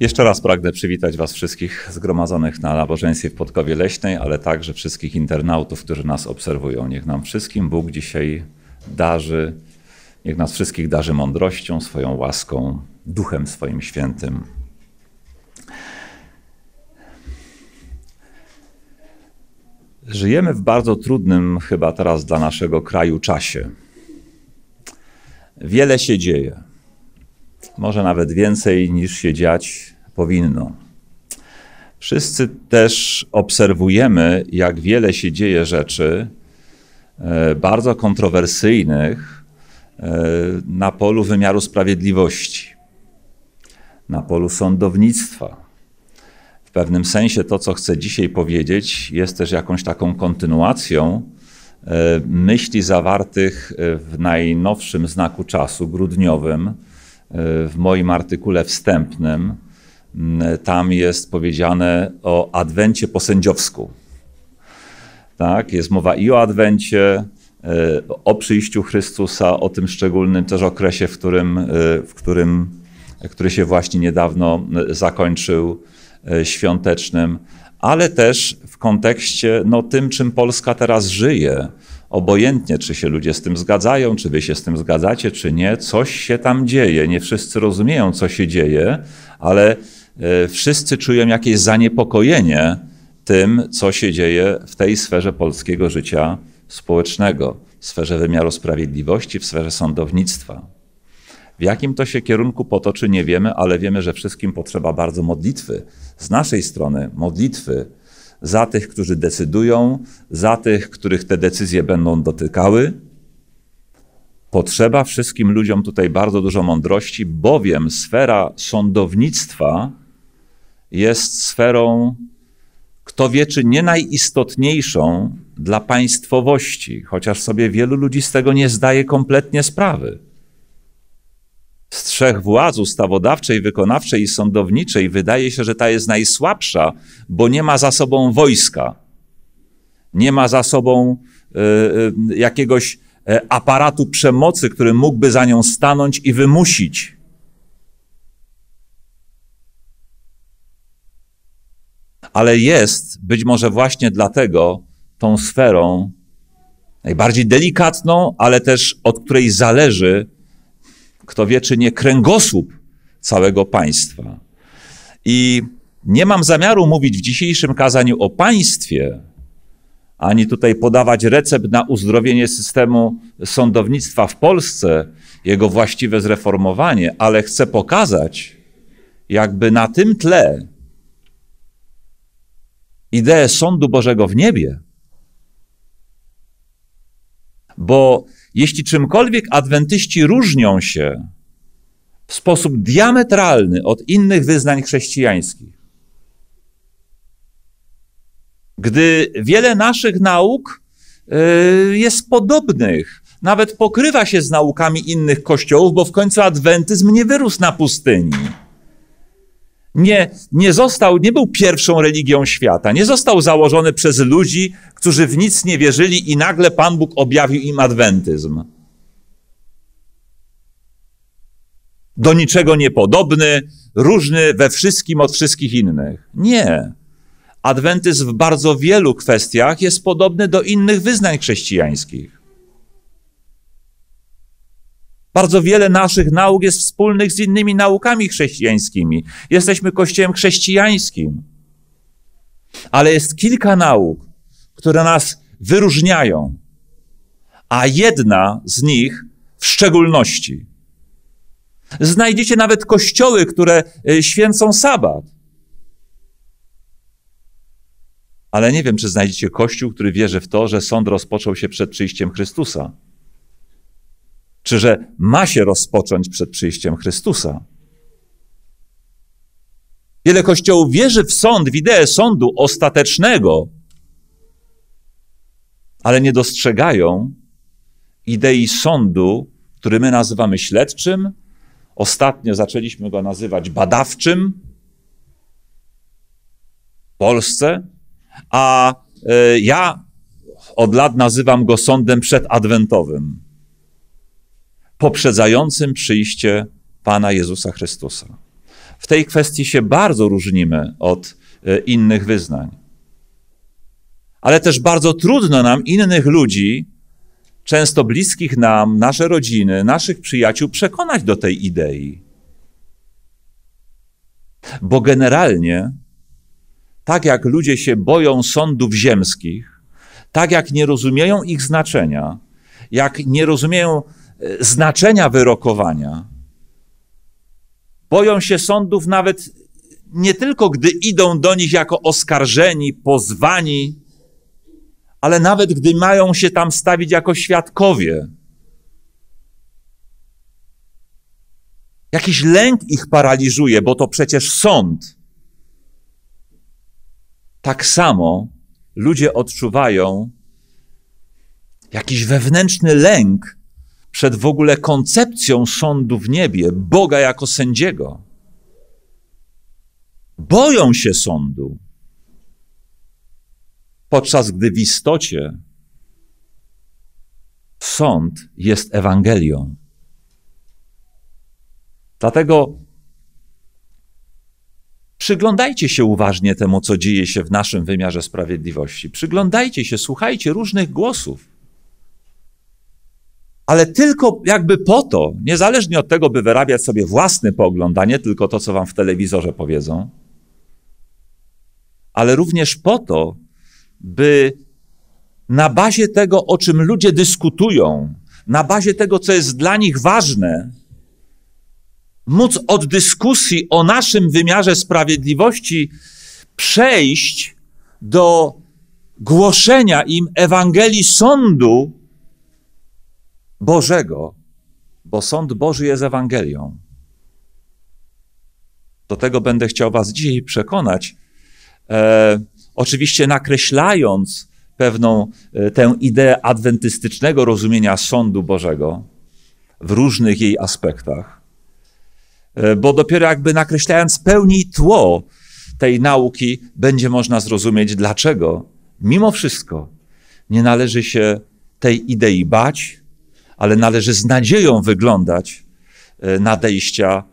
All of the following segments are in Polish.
Jeszcze raz pragnę przywitać Was wszystkich zgromadzonych na nabożeństwie w Podkowie Leśnej, ale także wszystkich internautów, którzy nas obserwują. Niech nam wszystkim Bóg dzisiaj darzy, niech nas wszystkich darzy mądrością, swoją łaską, duchem swoim świętym. Żyjemy w bardzo trudnym, chyba teraz dla naszego kraju, czasie. Wiele się dzieje może nawet więcej niż się dziać powinno. Wszyscy też obserwujemy, jak wiele się dzieje rzeczy e, bardzo kontrowersyjnych e, na polu wymiaru sprawiedliwości, na polu sądownictwa. W pewnym sensie to, co chcę dzisiaj powiedzieć, jest też jakąś taką kontynuacją e, myśli zawartych w najnowszym znaku czasu, grudniowym, w moim artykule wstępnym, tam jest powiedziane o adwencie po sędziowsku. Tak, jest mowa i o adwencie, e, o przyjściu Chrystusa, o tym szczególnym też okresie, w którym, e, w którym który się właśnie niedawno e, zakończył, świątecznym, ale też w kontekście no, tym, czym Polska teraz żyje obojętnie, czy się ludzie z tym zgadzają, czy wy się z tym zgadzacie, czy nie, coś się tam dzieje. Nie wszyscy rozumieją, co się dzieje, ale e, wszyscy czują jakieś zaniepokojenie tym, co się dzieje w tej sferze polskiego życia społecznego, w sferze wymiaru sprawiedliwości, w sferze sądownictwa. W jakim to się kierunku potoczy, nie wiemy, ale wiemy, że wszystkim potrzeba bardzo modlitwy. Z naszej strony modlitwy, za tych, którzy decydują, za tych, których te decyzje będą dotykały. Potrzeba wszystkim ludziom tutaj bardzo dużo mądrości, bowiem sfera sądownictwa jest sferą, kto wie, czy nie najistotniejszą dla państwowości, chociaż sobie wielu ludzi z tego nie zdaje kompletnie sprawy z trzech władz ustawodawczej, wykonawczej i sądowniczej wydaje się, że ta jest najsłabsza, bo nie ma za sobą wojska, nie ma za sobą y, jakiegoś y, aparatu przemocy, który mógłby za nią stanąć i wymusić. Ale jest być może właśnie dlatego tą sferą najbardziej delikatną, ale też od której zależy kto wie, czy nie kręgosłup całego państwa. I nie mam zamiaru mówić w dzisiejszym kazaniu o państwie, ani tutaj podawać recept na uzdrowienie systemu sądownictwa w Polsce, jego właściwe zreformowanie, ale chcę pokazać, jakby na tym tle ideę sądu Bożego w niebie. Bo jeśli czymkolwiek adwentyści różnią się w sposób diametralny od innych wyznań chrześcijańskich, gdy wiele naszych nauk y, jest podobnych, nawet pokrywa się z naukami innych kościołów, bo w końcu adwentyzm nie wyrósł na pustyni nie, nie został, nie był pierwszą religią świata, nie został założony przez ludzi, którzy w nic nie wierzyli i nagle Pan Bóg objawił im adwentyzm. Do niczego niepodobny, różny we wszystkim od wszystkich innych. Nie. Adwentyzm w bardzo wielu kwestiach jest podobny do innych wyznań chrześcijańskich. Bardzo wiele naszych nauk jest wspólnych z innymi naukami chrześcijańskimi. Jesteśmy kościołem chrześcijańskim. Ale jest kilka nauk, które nas wyróżniają, a jedna z nich w szczególności. Znajdziecie nawet kościoły, które y, święcą sabat. Ale nie wiem, czy znajdziecie kościół, który wierzy w to, że sąd rozpoczął się przed przyjściem Chrystusa czy że ma się rozpocząć przed przyjściem Chrystusa. Wiele kościołów wierzy w sąd, w ideę sądu ostatecznego, ale nie dostrzegają idei sądu, który my nazywamy śledczym. Ostatnio zaczęliśmy go nazywać badawczym w Polsce, a e, ja od lat nazywam go sądem przedadwentowym poprzedzającym przyjście Pana Jezusa Chrystusa. w tej kwestii się bardzo różnimy od e, innych wyznań. Ale też bardzo trudno nam innych ludzi, często bliskich nam, nasze rodziny, naszych przyjaciół, przekonać do tej idei. Bo generalnie, tak jak ludzie się boją sądów ziemskich, tak jak nie rozumieją ich znaczenia, jak nie rozumieją znaczenia wyrokowania, boją się sądów nawet nie tylko gdy idą do nich jako oskarżeni, pozwani, ale nawet gdy mają się tam stawić jako świadkowie. Jakiś lęk ich paraliżuje, bo to przecież sąd. Tak samo ludzie odczuwają jakiś wewnętrzny lęk przed w ogóle koncepcją sądu w niebie, Boga jako sędziego. Boją się sądu, podczas gdy w istocie sąd jest Ewangelią. Dlatego przyglądajcie się uważnie temu, co dzieje się w naszym wymiarze sprawiedliwości. Przyglądajcie się, słuchajcie różnych głosów. Ale tylko jakby po to, niezależnie od tego, by wyrabiać sobie własny pogląd, a nie tylko to, co wam w telewizorze powiedzą, ale również po to, by na bazie tego, o czym ludzie dyskutują, na bazie tego, co jest dla nich ważne, móc od dyskusji o naszym wymiarze sprawiedliwości przejść do głoszenia im Ewangelii sądu Bożego, bo sąd Boży jest Ewangelią. Do tego będę chciał Was dzisiaj przekonać, e, oczywiście nakreślając pewną e, tę ideę adwentystycznego rozumienia sądu Bożego w różnych jej aspektach, e, bo dopiero jakby nakreślając pełni tło tej nauki, będzie można zrozumieć, dlaczego mimo wszystko nie należy się tej idei bać, ale należy z nadzieją wyglądać e, nadejścia,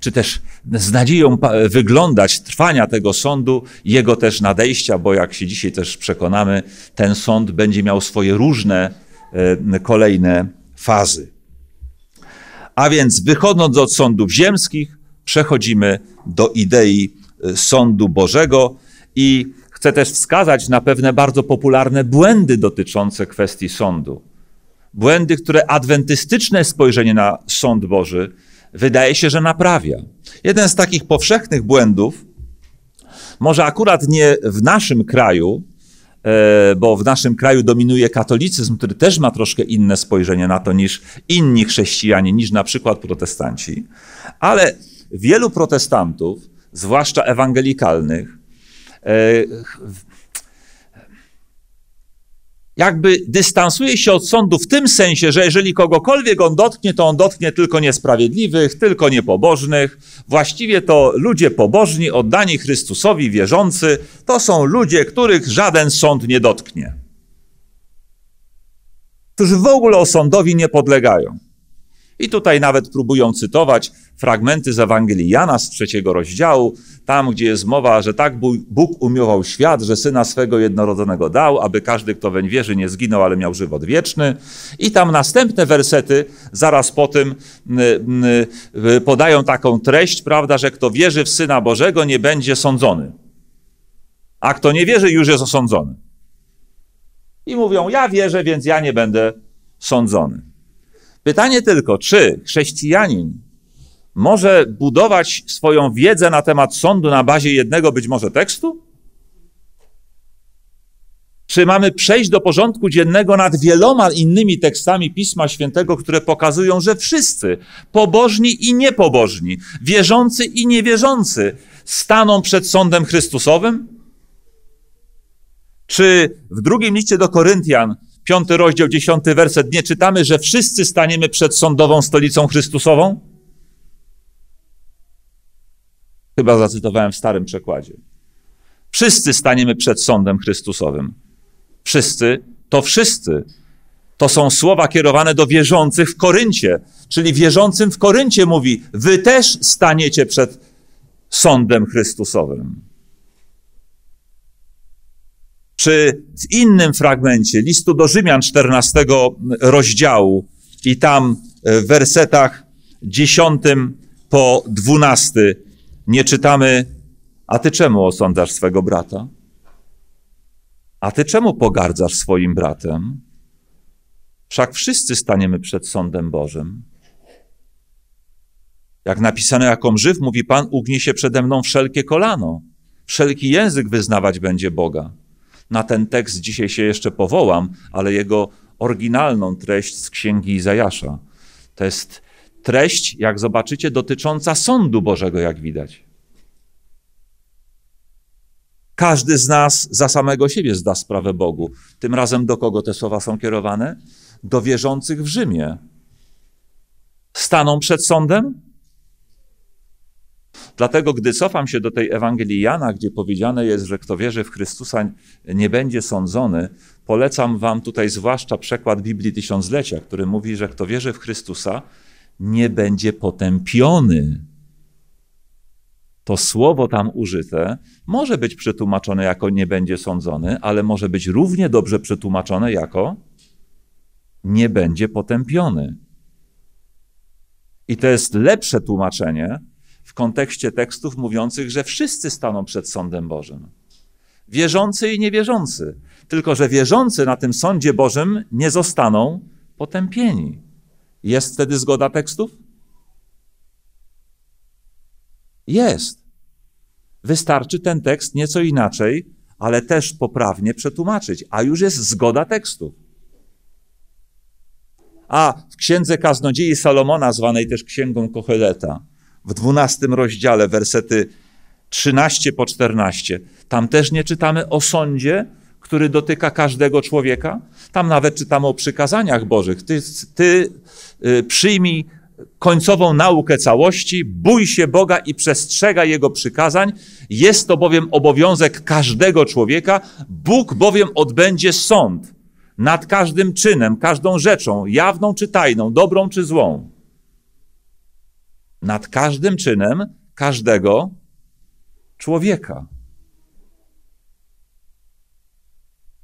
czy też z nadzieją wyglądać trwania tego sądu, jego też nadejścia, bo jak się dzisiaj też przekonamy, ten sąd będzie miał swoje różne e, kolejne fazy. A więc wychodząc od sądów ziemskich, przechodzimy do idei e, sądu Bożego i chcę też wskazać na pewne bardzo popularne błędy dotyczące kwestii sądu. Błędy, które adwentystyczne spojrzenie na sąd Boży wydaje się, że naprawia. Jeden z takich powszechnych błędów, może akurat nie w naszym kraju, e, bo w naszym kraju dominuje katolicyzm, który też ma troszkę inne spojrzenie na to niż inni chrześcijanie, niż na przykład protestanci, ale wielu protestantów, zwłaszcza ewangelikalnych, e, jakby dystansuje się od sądu w tym sensie, że jeżeli kogokolwiek on dotknie, to on dotknie tylko niesprawiedliwych, tylko niepobożnych. Właściwie to ludzie pobożni, oddani Chrystusowi, wierzący, to są ludzie, których żaden sąd nie dotknie. Którzy w ogóle osądowi nie podlegają. I tutaj nawet próbują cytować fragmenty z Ewangelii Jana z trzeciego rozdziału, tam gdzie jest mowa, że tak Bóg umiłował świat, że Syna swego jednorodzonego dał, aby każdy, kto weń wierzy, nie zginął, ale miał żywot wieczny. I tam następne wersety zaraz po tym podają taką treść, prawda, że kto wierzy w Syna Bożego, nie będzie sądzony. A kto nie wierzy, już jest osądzony. I mówią, ja wierzę, więc ja nie będę sądzony. Pytanie tylko, czy chrześcijanin może budować swoją wiedzę na temat sądu na bazie jednego być może tekstu? Czy mamy przejść do porządku dziennego nad wieloma innymi tekstami Pisma Świętego, które pokazują, że wszyscy, pobożni i niepobożni, wierzący i niewierzący, staną przed sądem Chrystusowym? Czy w drugim liście do Koryntian piąty rozdział, dziesiąty werset, nie czytamy, że wszyscy staniemy przed sądową stolicą Chrystusową? Chyba zacytowałem w starym przekładzie. Wszyscy staniemy przed sądem Chrystusowym. Wszyscy to wszyscy, To są słowa kierowane do wierzących w Koryncie, czyli wierzącym w Koryncie mówi: Wy też staniecie przed sądem Chrystusowym. Czy w innym fragmencie listu do Rzymian 14 rozdziału i tam w wersetach 10 po 12 nie czytamy, a ty czemu osądzasz swego brata? A ty czemu pogardzasz swoim bratem? Wszak wszyscy staniemy przed sądem Bożym. Jak napisane, jaką żyw, mówi Pan, ugnie się przede mną wszelkie kolano. Wszelki język wyznawać będzie Boga. Na ten tekst dzisiaj się jeszcze powołam, ale jego oryginalną treść z księgi Izajasza. To jest treść, jak zobaczycie, dotycząca sądu Bożego, jak widać. Każdy z nas za samego siebie zda sprawę Bogu. Tym razem do kogo te słowa są kierowane? Do wierzących w Rzymie. Staną przed sądem? Dlatego, gdy cofam się do tej Ewangelii Jana, gdzie powiedziane jest, że kto wierzy w Chrystusa nie będzie sądzony, polecam wam tutaj zwłaszcza przekład Biblii Tysiąclecia, który mówi, że kto wierzy w Chrystusa nie będzie potępiony. To słowo tam użyte może być przetłumaczone jako nie będzie sądzony, ale może być równie dobrze przetłumaczone jako nie będzie potępiony. I to jest lepsze tłumaczenie w kontekście tekstów mówiących, że wszyscy staną przed sądem Bożym. Wierzący i niewierzący. Tylko, że wierzący na tym sądzie Bożym nie zostaną potępieni. Jest wtedy zgoda tekstów? Jest. Wystarczy ten tekst nieco inaczej, ale też poprawnie przetłumaczyć, a już jest zgoda tekstów. A w księdze kaznodziei Salomona, zwanej też księgą Kocheleta, w dwunastym rozdziale, wersety 13 po 14, tam też nie czytamy o sądzie, który dotyka każdego człowieka. Tam nawet czytamy o przykazaniach Bożych. Ty, ty y, przyjmij końcową naukę całości, bój się Boga i przestrzegaj Jego przykazań. Jest to bowiem obowiązek każdego człowieka. Bóg bowiem odbędzie sąd nad każdym czynem, każdą rzeczą, jawną czy tajną, dobrą czy złą. Nad każdym czynem każdego człowieka.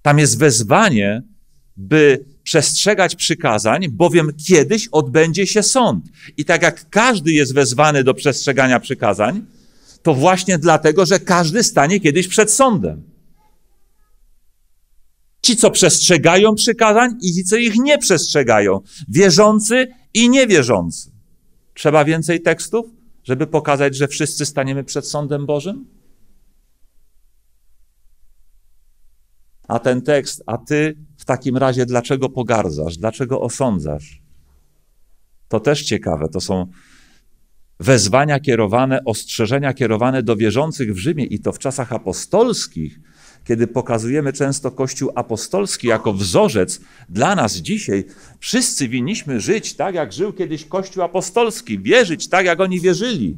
Tam jest wezwanie, by przestrzegać przykazań, bowiem kiedyś odbędzie się sąd. I tak jak każdy jest wezwany do przestrzegania przykazań, to właśnie dlatego, że każdy stanie kiedyś przed sądem. Ci, co przestrzegają przykazań i ci, co ich nie przestrzegają. Wierzący i niewierzący. Trzeba więcej tekstów, żeby pokazać, że wszyscy staniemy przed sądem Bożym? A ten tekst, a ty w takim razie dlaczego pogardzasz, dlaczego osądzasz? To też ciekawe, to są wezwania kierowane, ostrzeżenia kierowane do wierzących w Rzymie i to w czasach apostolskich, kiedy pokazujemy często Kościół apostolski jako wzorzec dla nas dzisiaj, wszyscy winniśmy żyć tak, jak żył kiedyś Kościół apostolski, wierzyć tak, jak oni wierzyli.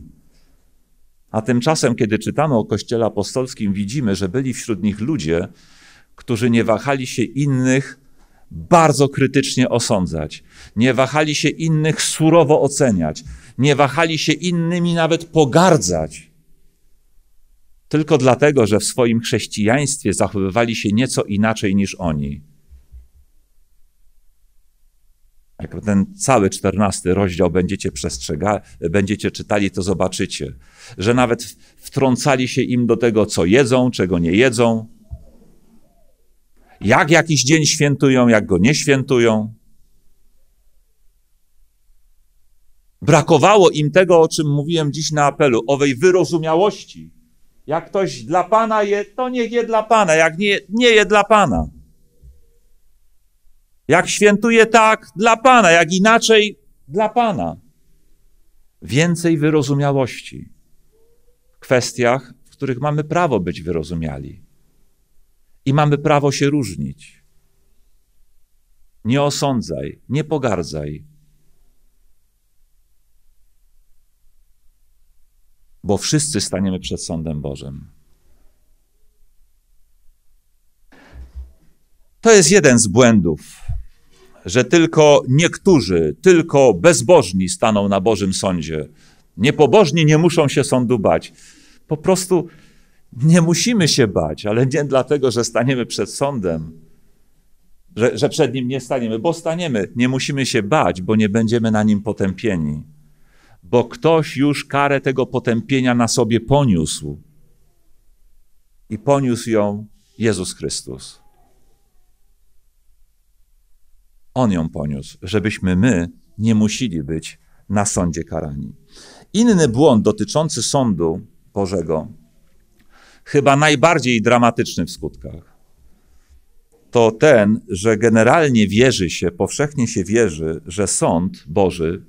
A tymczasem, kiedy czytamy o Kościele apostolskim, widzimy, że byli wśród nich ludzie, którzy nie wahali się innych bardzo krytycznie osądzać, nie wahali się innych surowo oceniać, nie wahali się innymi nawet pogardzać. Tylko dlatego, że w swoim chrześcijaństwie zachowywali się nieco inaczej niż oni. Jak ten cały czternasty rozdział będziecie przestrzega, będziecie czytali, to zobaczycie, że nawet wtrącali się im do tego, co jedzą, czego nie jedzą, jak jakiś dzień świętują, jak go nie świętują. Brakowało im tego, o czym mówiłem dziś na apelu, owej wyrozumiałości. Jak ktoś dla Pana je, to niech je dla Pana, jak nie, nie je dla Pana. Jak świętuje tak, dla Pana, jak inaczej, dla Pana. Więcej wyrozumiałości w kwestiach, w których mamy prawo być wyrozumiali i mamy prawo się różnić. Nie osądzaj, nie pogardzaj. Bo wszyscy staniemy przed sądem Bożym. To jest jeden z błędów że tylko niektórzy, tylko bezbożni staną na Bożym sądzie. Niepobożni nie muszą się sądu bać. Po prostu nie musimy się bać, ale nie dlatego, że staniemy przed sądem, że, że przed nim nie staniemy, bo staniemy. Nie musimy się bać, bo nie będziemy na nim potępieni, bo ktoś już karę tego potępienia na sobie poniósł. I poniósł ją Jezus Chrystus. On ją poniósł, żebyśmy my nie musieli być na sądzie karani. Inny błąd dotyczący sądu Bożego, chyba najbardziej dramatyczny w skutkach, to ten, że generalnie wierzy się, powszechnie się wierzy, że sąd Boży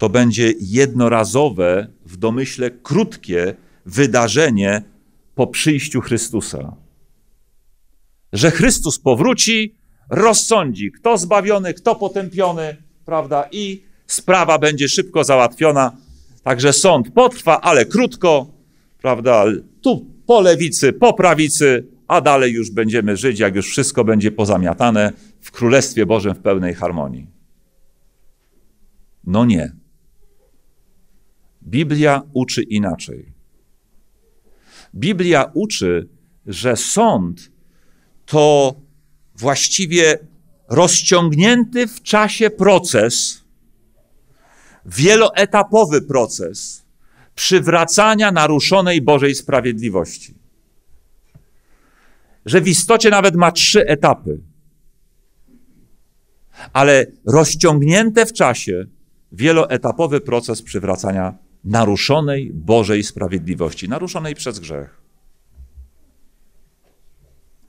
to będzie jednorazowe, w domyśle krótkie wydarzenie po przyjściu Chrystusa. Że Chrystus powróci, rozsądzi, kto zbawiony, kto potępiony, prawda? I sprawa będzie szybko załatwiona. Także sąd potrwa, ale krótko, prawda? Tu po lewicy, po prawicy, a dalej już będziemy żyć, jak już wszystko będzie pozamiatane w Królestwie Bożym w pełnej harmonii. No nie. Biblia uczy inaczej. Biblia uczy, że sąd to właściwie rozciągnięty w czasie proces, wieloetapowy proces przywracania naruszonej Bożej sprawiedliwości. Że w istocie nawet ma trzy etapy, ale rozciągnięte w czasie wieloetapowy proces przywracania naruszonej Bożej sprawiedliwości, naruszonej przez grzech.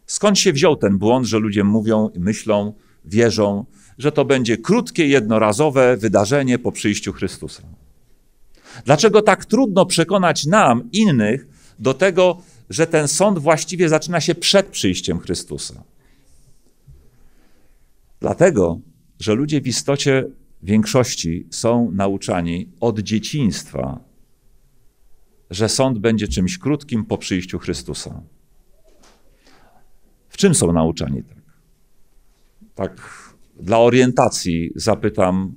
Skąd się wziął ten błąd, że ludzie mówią, myślą, wierzą, że to będzie krótkie, jednorazowe wydarzenie po przyjściu Chrystusa? Dlaczego tak trudno przekonać nam, innych, do tego, że ten sąd właściwie zaczyna się przed przyjściem Chrystusa? Dlatego, że ludzie w istocie większości są nauczani od dzieciństwa, że sąd będzie czymś krótkim po przyjściu Chrystusa. W czym są nauczani tak? Tak dla orientacji zapytam,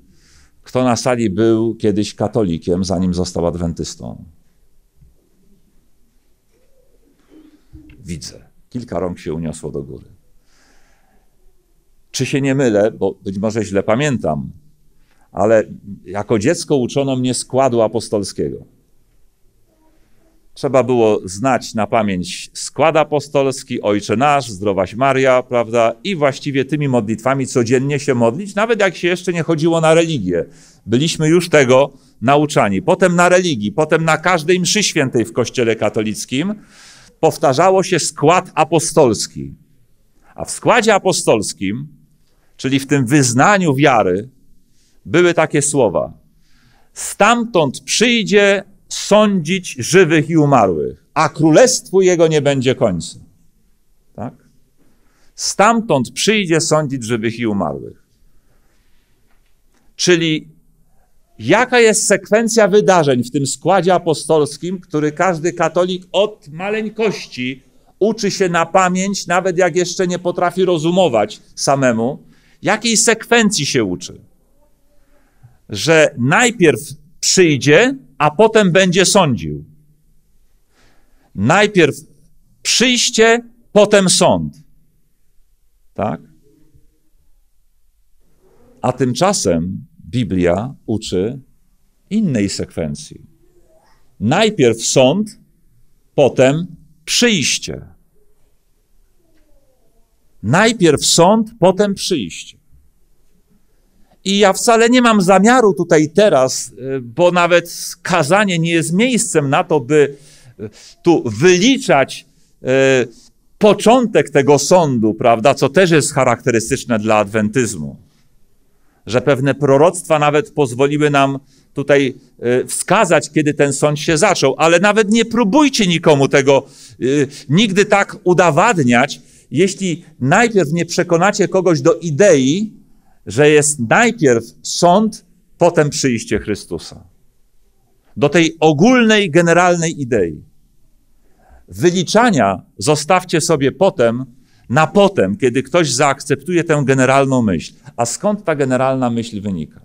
kto na sali był kiedyś katolikiem, zanim został adwentystą? Widzę. Kilka rąk się uniosło do góry. Czy się nie mylę, bo być może źle pamiętam, ale jako dziecko uczono mnie składu apostolskiego. Trzeba było znać na pamięć skład apostolski, Ojcze Nasz, Zdrowaś Maria, prawda? I właściwie tymi modlitwami codziennie się modlić, nawet jak się jeszcze nie chodziło na religię. Byliśmy już tego nauczani. Potem na religii, potem na każdej mszy świętej w Kościele katolickim powtarzało się skład apostolski. A w składzie apostolskim, czyli w tym wyznaniu wiary, były takie słowa. Stamtąd przyjdzie sądzić żywych i umarłych, a królestwu jego nie będzie końca. Tak? Stamtąd przyjdzie sądzić żywych i umarłych. Czyli jaka jest sekwencja wydarzeń w tym składzie apostolskim, który każdy katolik od maleńkości uczy się na pamięć, nawet jak jeszcze nie potrafi rozumować samemu, jakiej sekwencji się uczy. Że najpierw przyjdzie, a potem będzie sądził. Najpierw przyjście, potem sąd. Tak? A tymczasem Biblia uczy innej sekwencji. Najpierw sąd, potem przyjście. Najpierw sąd, potem przyjście. I ja wcale nie mam zamiaru tutaj teraz, e, bo nawet kazanie nie jest miejscem na to, by e, tu wyliczać e, początek tego sądu, prawda, co też jest charakterystyczne dla adwentyzmu. Że pewne proroctwa nawet pozwoliły nam tutaj wskazać, kiedy ten sąd się zaczął, ale nawet nie próbujcie nikomu tego nigdy tak udowadniać, jeśli najpierw nie przekonacie kogoś do idei, że jest najpierw sąd, potem przyjście Chrystusa. Do tej ogólnej, generalnej idei. Wyliczania zostawcie sobie potem na potem, kiedy ktoś zaakceptuje tę generalną myśl. A skąd ta generalna myśl wynika?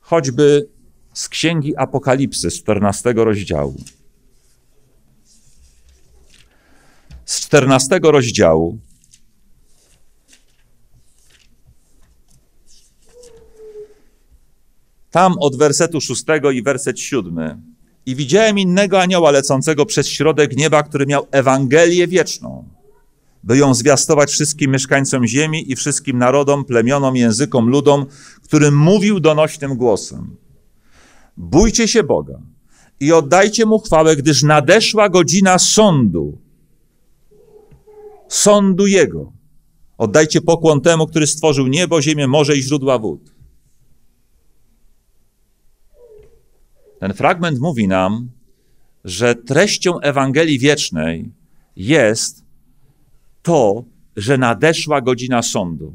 Choćby z Księgi Apokalipsy z 14 rozdziału. Z 14 rozdziału Tam od wersetu szóstego i werset siódmy. I widziałem innego anioła lecącego przez środek nieba, który miał Ewangelię wieczną, by ją zwiastować wszystkim mieszkańcom ziemi i wszystkim narodom, plemionom, językom, ludom, którym mówił donośnym głosem. Bójcie się Boga i oddajcie Mu chwałę, gdyż nadeszła godzina sądu. Sądu Jego. Oddajcie pokłon temu, który stworzył niebo, ziemię, morze i źródła wód. Ten fragment mówi nam, że treścią Ewangelii Wiecznej jest to, że nadeszła godzina sądu.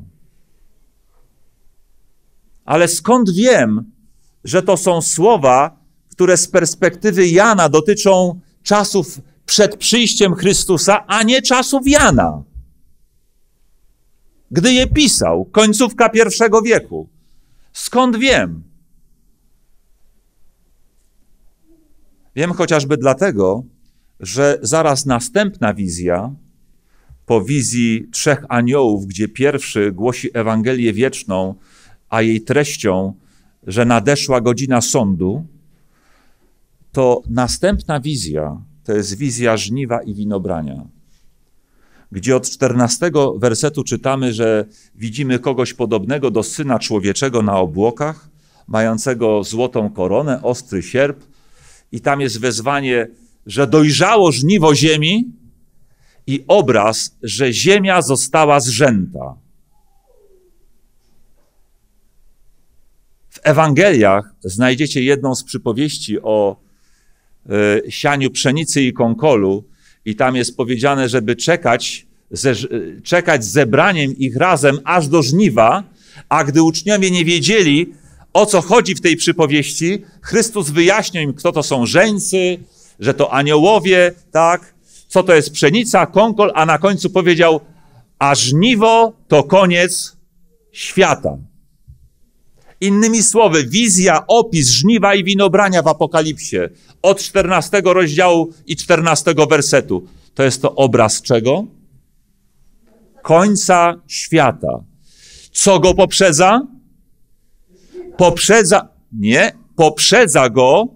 Ale skąd wiem, że to są słowa, które z perspektywy Jana dotyczą czasów przed przyjściem Chrystusa, a nie czasów Jana? Gdy je pisał, końcówka pierwszego wieku. Skąd wiem? Wiem chociażby dlatego, że zaraz następna wizja, po wizji trzech aniołów, gdzie pierwszy głosi Ewangelię wieczną, a jej treścią, że nadeszła godzina sądu, to następna wizja to jest wizja żniwa i winobrania, gdzie od 14 wersetu czytamy, że widzimy kogoś podobnego do syna człowieczego na obłokach, mającego złotą koronę, ostry sierp, i tam jest wezwanie, że dojrzało żniwo ziemi i obraz, że ziemia została zrzęta. W Ewangeliach znajdziecie jedną z przypowieści o y, sianiu pszenicy i konkolu, i tam jest powiedziane, żeby czekać, ze, czekać z zebraniem ich razem aż do żniwa, a gdy uczniowie nie wiedzieli, o co chodzi w tej przypowieści, Chrystus wyjaśnił im, kto to są żeńcy, że to aniołowie, tak, co to jest pszenica, konkol, a na końcu powiedział, a żniwo to koniec świata. Innymi słowy, wizja, opis żniwa i winobrania w Apokalipsie od 14 rozdziału i 14 wersetu. To jest to obraz czego? Końca świata. Co go poprzedza? Poprzedza, nie, poprzedza go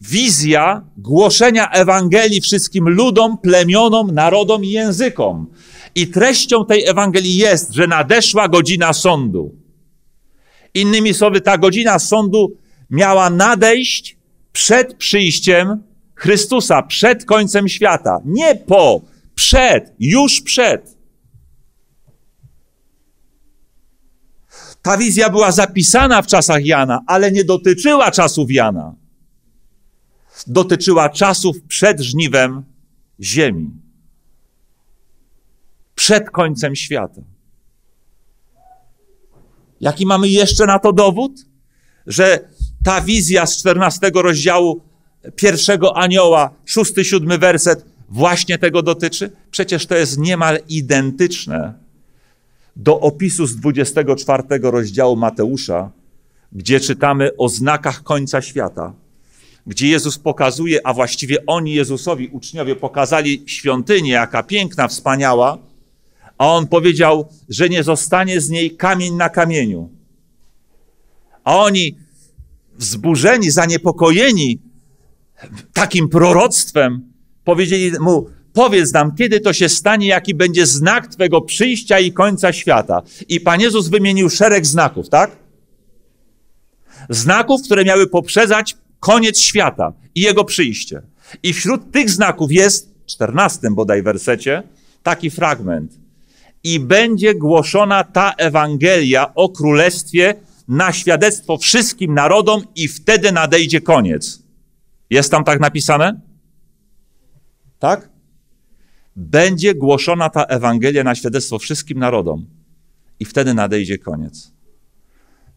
wizja głoszenia Ewangelii wszystkim ludom, plemionom, narodom i językom. I treścią tej Ewangelii jest, że nadeszła godzina sądu. Innymi słowy, ta godzina sądu miała nadejść przed przyjściem Chrystusa, przed końcem świata. Nie po, przed, już przed. Ta wizja była zapisana w czasach Jana, ale nie dotyczyła czasów Jana. Dotyczyła czasów przed żniwem ziemi. Przed końcem świata. Jaki mamy jeszcze na to dowód? Że ta wizja z 14 rozdziału pierwszego anioła, szósty, siódmy werset, właśnie tego dotyczy? Przecież to jest niemal identyczne do opisu z 24 rozdziału Mateusza, gdzie czytamy o znakach końca świata, gdzie Jezus pokazuje, a właściwie oni Jezusowi, uczniowie, pokazali świątynię, jaka piękna, wspaniała, a on powiedział, że nie zostanie z niej kamień na kamieniu. A oni, wzburzeni, zaniepokojeni takim proroctwem, powiedzieli mu: Powiedz nam, kiedy to się stanie, jaki będzie znak Twego przyjścia i końca świata. I Pan Jezus wymienił szereg znaków, tak? Znaków, które miały poprzedzać koniec świata i Jego przyjście. I wśród tych znaków jest, w czternastym bodaj wersecie, taki fragment. I będzie głoszona ta Ewangelia o Królestwie na świadectwo wszystkim narodom i wtedy nadejdzie koniec. Jest tam tak napisane? Tak? Będzie głoszona ta Ewangelia na świadectwo wszystkim narodom i wtedy nadejdzie koniec.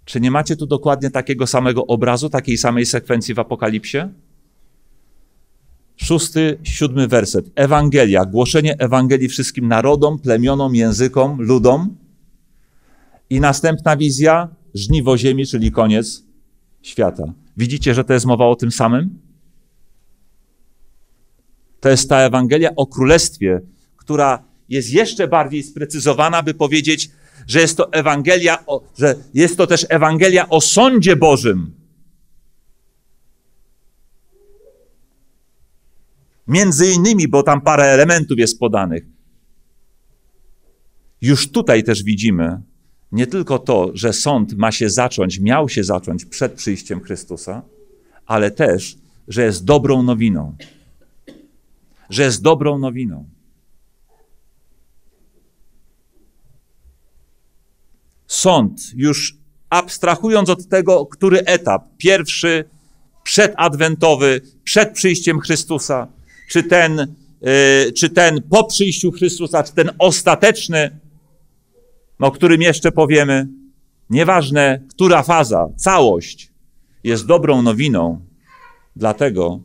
Czy nie macie tu dokładnie takiego samego obrazu, takiej samej sekwencji w Apokalipsie? Szósty, siódmy werset. Ewangelia, głoszenie Ewangelii wszystkim narodom, plemionom, językom, ludom. I następna wizja, żniwo ziemi, czyli koniec świata. Widzicie, że to jest mowa o tym samym? To jest ta Ewangelia o Królestwie, która jest jeszcze bardziej sprecyzowana, by powiedzieć, że jest to Ewangelia, o, że jest to też Ewangelia o sądzie Bożym. Między innymi, bo tam parę elementów jest podanych. Już tutaj też widzimy nie tylko to, że sąd ma się zacząć, miał się zacząć przed przyjściem Chrystusa, ale też, że jest dobrą nowiną. Że jest dobrą nowiną. Sąd, już abstrahując od tego, który etap, pierwszy, przedadwentowy, przed przyjściem Chrystusa, czy ten, yy, czy ten po przyjściu Chrystusa, czy ten ostateczny, o którym jeszcze powiemy, nieważne, która faza, całość jest dobrą nowiną, dlatego,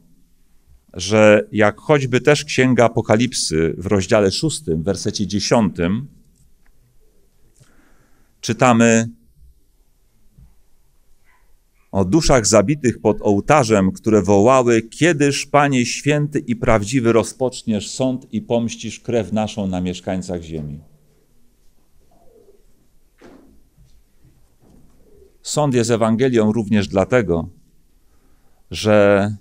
że jak choćby też Księga Apokalipsy w rozdziale szóstym, w wersecie dziesiątym, czytamy o duszach zabitych pod ołtarzem, które wołały: Kiedyż, Panie święty i prawdziwy, rozpoczniesz sąd i pomścisz krew naszą na mieszkańcach ziemi? Sąd jest Ewangelią również dlatego, że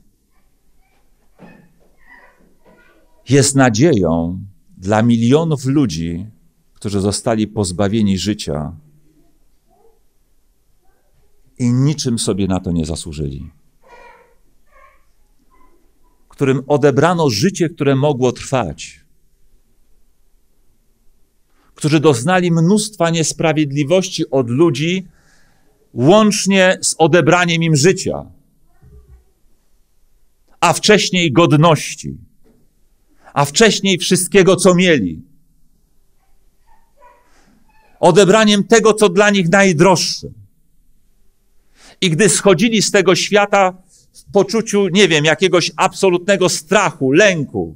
jest nadzieją dla milionów ludzi, którzy zostali pozbawieni życia i niczym sobie na to nie zasłużyli. Którym odebrano życie, które mogło trwać. Którzy doznali mnóstwa niesprawiedliwości od ludzi, łącznie z odebraniem im życia, a wcześniej godności, a wcześniej wszystkiego, co mieli. Odebraniem tego, co dla nich najdroższe. I gdy schodzili z tego świata w poczuciu, nie wiem, jakiegoś absolutnego strachu, lęku,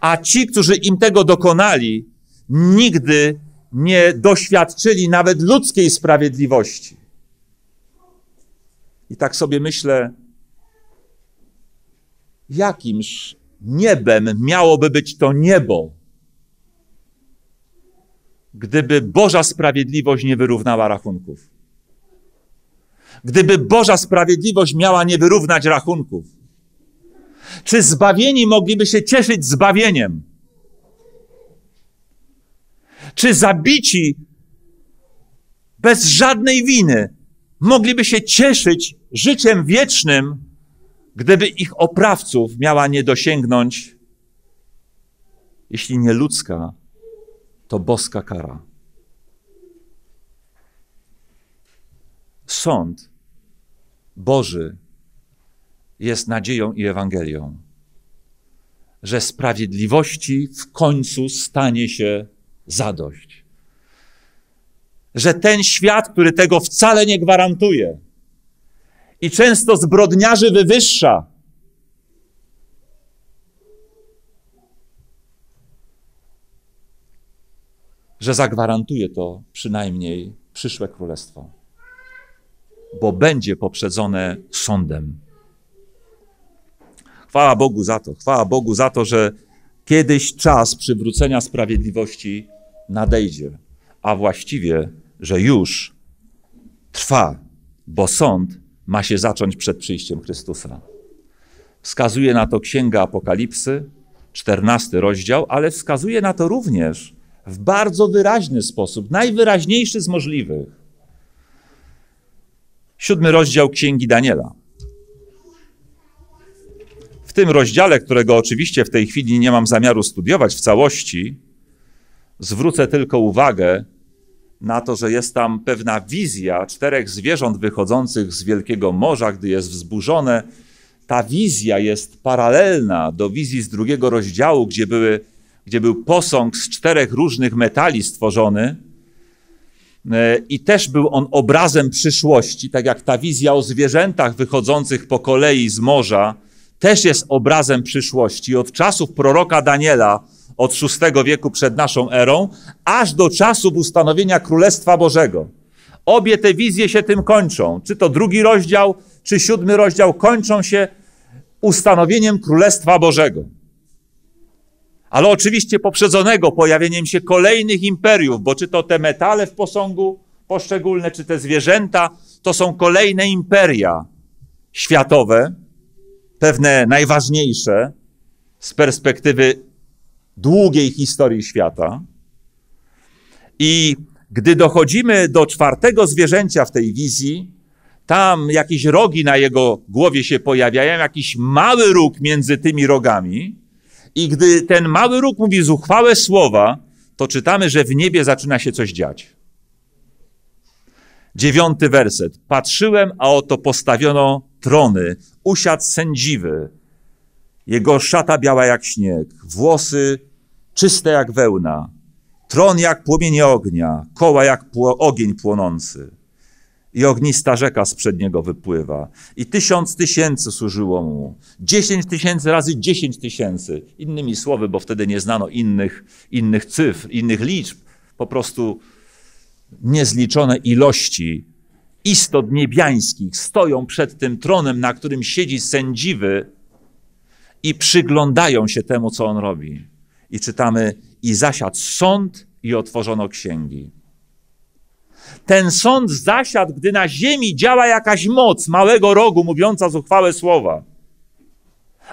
a ci, którzy im tego dokonali, nigdy nie doświadczyli nawet ludzkiej sprawiedliwości. I tak sobie myślę, jakimż niebem miałoby być to niebo, gdyby Boża sprawiedliwość nie wyrównała rachunków. Gdyby Boża sprawiedliwość miała nie wyrównać rachunków. Czy zbawieni mogliby się cieszyć zbawieniem? Czy zabici bez żadnej winy mogliby się cieszyć życiem wiecznym, gdyby ich oprawców miała nie dosięgnąć, jeśli nie ludzka, to boska kara. Sąd Boży jest nadzieją i Ewangelią, że sprawiedliwości w końcu stanie się zadość. Że ten świat, który tego wcale nie gwarantuje i często zbrodniarzy wywyższa, że zagwarantuje to przynajmniej przyszłe królestwo, bo będzie poprzedzone sądem. Chwała Bogu za to, chwała Bogu za to, że kiedyś czas przywrócenia sprawiedliwości nadejdzie, a właściwie, że już trwa, bo sąd ma się zacząć przed przyjściem Chrystusa. Wskazuje na to Księga Apokalipsy, 14 rozdział, ale wskazuje na to również w bardzo wyraźny sposób, najwyraźniejszy z możliwych. Siódmy rozdział Księgi Daniela. W tym rozdziale, którego oczywiście w tej chwili nie mam zamiaru studiować w całości, zwrócę tylko uwagę na to, że jest tam pewna wizja czterech zwierząt wychodzących z wielkiego morza, gdy jest wzburzone. Ta wizja jest paralelna do wizji z drugiego rozdziału, gdzie, były, gdzie był posąg z czterech różnych metali stworzony. E, I też był on obrazem przyszłości, tak jak ta wizja o zwierzętach wychodzących po kolei z morza, też jest obrazem przyszłości. Od czasów proroka Daniela, od VI wieku przed naszą erą, aż do czasów ustanowienia Królestwa Bożego. Obie te wizje się tym kończą. Czy to drugi rozdział, czy siódmy rozdział, kończą się ustanowieniem Królestwa Bożego. Ale oczywiście poprzedzonego pojawieniem się kolejnych imperiów, bo czy to te metale w posągu poszczególne, czy te zwierzęta, to są kolejne imperia światowe, pewne najważniejsze z perspektywy długiej historii świata. I gdy dochodzimy do czwartego zwierzęcia w tej wizji, tam jakieś rogi na jego głowie się pojawiają, jakiś mały róg między tymi rogami. I gdy ten mały róg mówi zuchwałe słowa, to czytamy, że w niebie zaczyna się coś dziać. Dziewiąty werset. Patrzyłem, a oto postawiono trony, usiadł sędziwy. Jego szata biała jak śnieg, włosy czyste jak wełna, tron jak płomienie ognia, koła jak pło ogień płonący. I ognista rzeka z przedniego wypływa. I tysiąc tysięcy służyło mu. Dziesięć tysięcy razy dziesięć tysięcy. Innymi słowy, bo wtedy nie znano innych, innych cyfr, innych liczb. Po prostu niezliczone ilości istot niebiańskich stoją przed tym tronem, na którym siedzi sędziwy i przyglądają się temu, co on robi. I czytamy, i zasiadł sąd i otworzono księgi. Ten sąd zasiadł, gdy na ziemi działa jakaś moc małego rogu mówiąca zuchwałe słowa.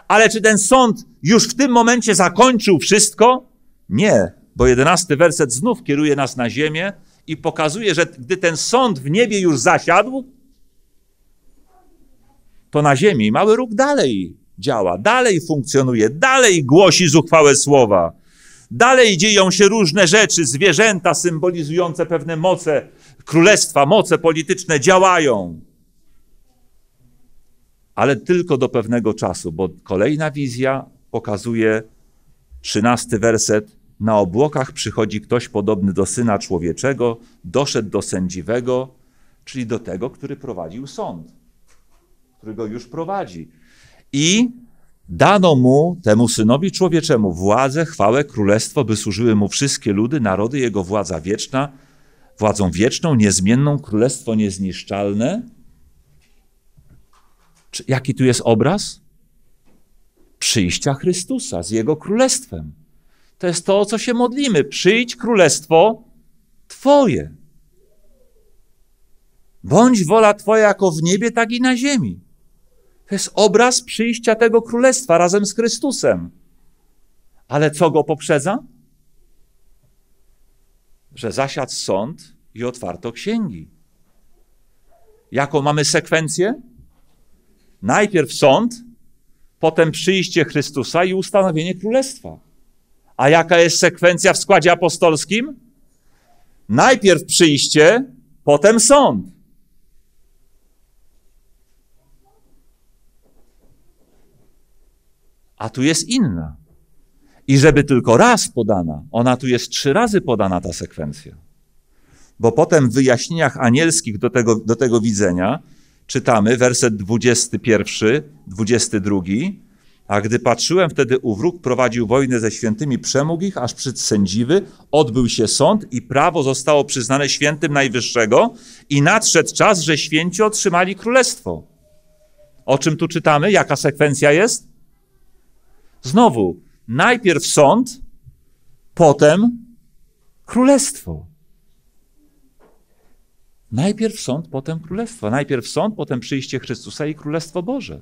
Ale czy ten sąd już w tym momencie zakończył wszystko? Nie, bo jedenasty werset znów kieruje nas na ziemię i pokazuje, że gdy ten sąd w niebie już zasiadł, to na ziemi mały róg dalej działa, dalej funkcjonuje, dalej głosi zuchwałe słowa. Dalej dzieją się różne rzeczy, zwierzęta symbolizujące pewne moce królestwa, moce polityczne działają. Ale tylko do pewnego czasu, bo kolejna wizja pokazuje trzynasty werset. Na obłokach przychodzi ktoś podobny do syna człowieczego, doszedł do sędziwego, czyli do tego, który prowadził sąd, który go już prowadzi. I Dano mu, temu synowi człowieczemu, władzę, chwałę, królestwo, by służyły mu wszystkie ludy, narody, jego władza wieczna, władzą wieczną, niezmienną, królestwo niezniszczalne. Czy, jaki tu jest obraz? Przyjścia Chrystusa z Jego królestwem. To jest to, o co się modlimy. Przyjdź królestwo Twoje. Bądź wola Twoja jako w niebie, tak i na ziemi. To jest obraz przyjścia tego królestwa razem z Chrystusem. Ale co go poprzedza? Że zasiadł sąd i otwarto księgi. Jaką mamy sekwencję? Najpierw sąd, potem przyjście Chrystusa i ustanowienie królestwa. A jaka jest sekwencja w składzie apostolskim? Najpierw przyjście, potem sąd. A tu jest inna. I żeby tylko raz podana, ona tu jest trzy razy podana ta sekwencja. Bo potem w wyjaśnieniach anielskich do tego, do tego widzenia czytamy werset 21, 22. A gdy patrzyłem, wtedy uwróg prowadził wojnę ze świętymi, przemógł aż przed sędziwy, odbył się sąd i prawo zostało przyznane świętym Najwyższego i nadszedł czas, że święci otrzymali królestwo. O czym tu czytamy? Jaka sekwencja jest? Znowu, najpierw sąd, potem królestwo. Najpierw sąd, potem królestwo. Najpierw sąd, potem przyjście Chrystusa i Królestwo Boże.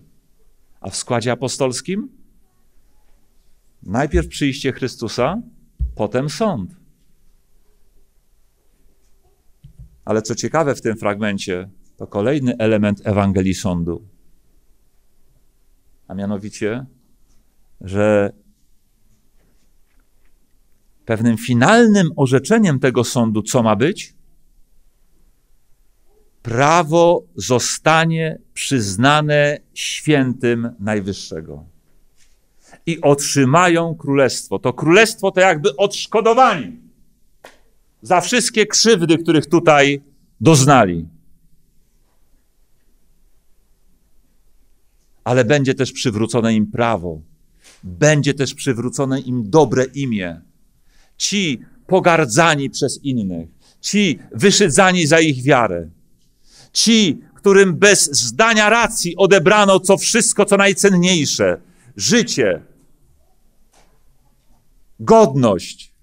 A w składzie apostolskim? Najpierw przyjście Chrystusa, potem sąd. Ale co ciekawe w tym fragmencie, to kolejny element Ewangelii Sądu. A mianowicie że pewnym finalnym orzeczeniem tego sądu, co ma być? Prawo zostanie przyznane świętym Najwyższego. I otrzymają królestwo. To królestwo to jakby odszkodowanie za wszystkie krzywdy, których tutaj doznali. Ale będzie też przywrócone im prawo, będzie też przywrócone im dobre imię. Ci pogardzani przez innych, ci wyszydzani za ich wiarę, ci, którym bez zdania racji odebrano co wszystko, co najcenniejsze życie, godność,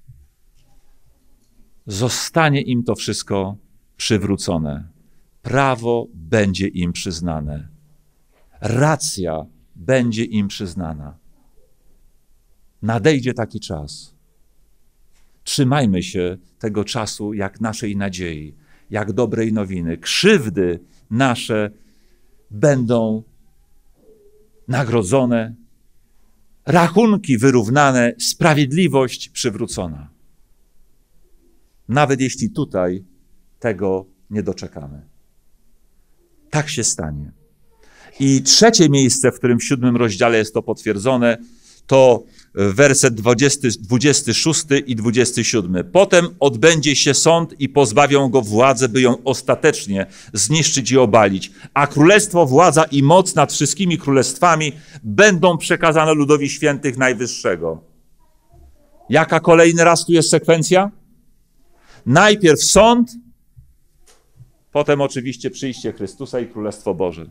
zostanie im to wszystko przywrócone. Prawo będzie im przyznane. Racja będzie im przyznana. Nadejdzie taki czas. Trzymajmy się tego czasu jak naszej nadziei, jak dobrej nowiny. Krzywdy nasze będą nagrodzone, rachunki wyrównane, sprawiedliwość przywrócona. Nawet jeśli tutaj tego nie doczekamy. Tak się stanie. I trzecie miejsce, w którym w siódmym rozdziale jest to potwierdzone, to werset 20, 26 i 27. Potem odbędzie się sąd i pozbawią go władzy, by ją ostatecznie zniszczyć i obalić. A królestwo, władza i moc nad wszystkimi królestwami będą przekazane ludowi świętych Najwyższego. Jaka kolejny raz tu jest sekwencja? Najpierw sąd, potem oczywiście przyjście Chrystusa i Królestwo Boże.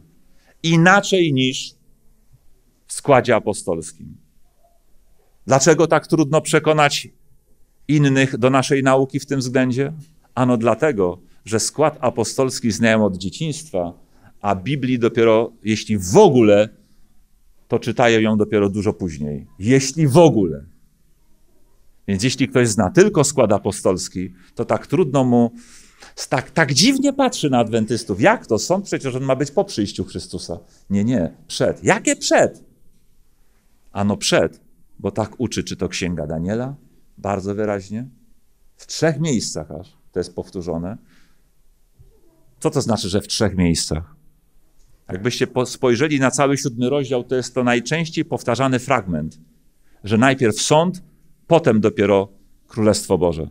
Inaczej niż w składzie apostolskim. Dlaczego tak trudno przekonać innych do naszej nauki w tym względzie? Ano dlatego, że skład apostolski znają od dzieciństwa, a Biblii dopiero, jeśli w ogóle, to czytają ją dopiero dużo później. Jeśli w ogóle. Więc jeśli ktoś zna tylko skład apostolski, to tak trudno mu, tak, tak dziwnie patrzy na adwentystów. Jak to? Sąd przecież on ma być po przyjściu Chrystusa. Nie, nie, przed. Jakie przed? Ano przed, bo tak uczy, czy to Księga Daniela, bardzo wyraźnie, w trzech miejscach aż to jest powtórzone. Co to znaczy, że w trzech miejscach? Jakbyście spojrzeli na cały siódmy rozdział, to jest to najczęściej powtarzany fragment, że najpierw sąd, potem dopiero Królestwo Boże.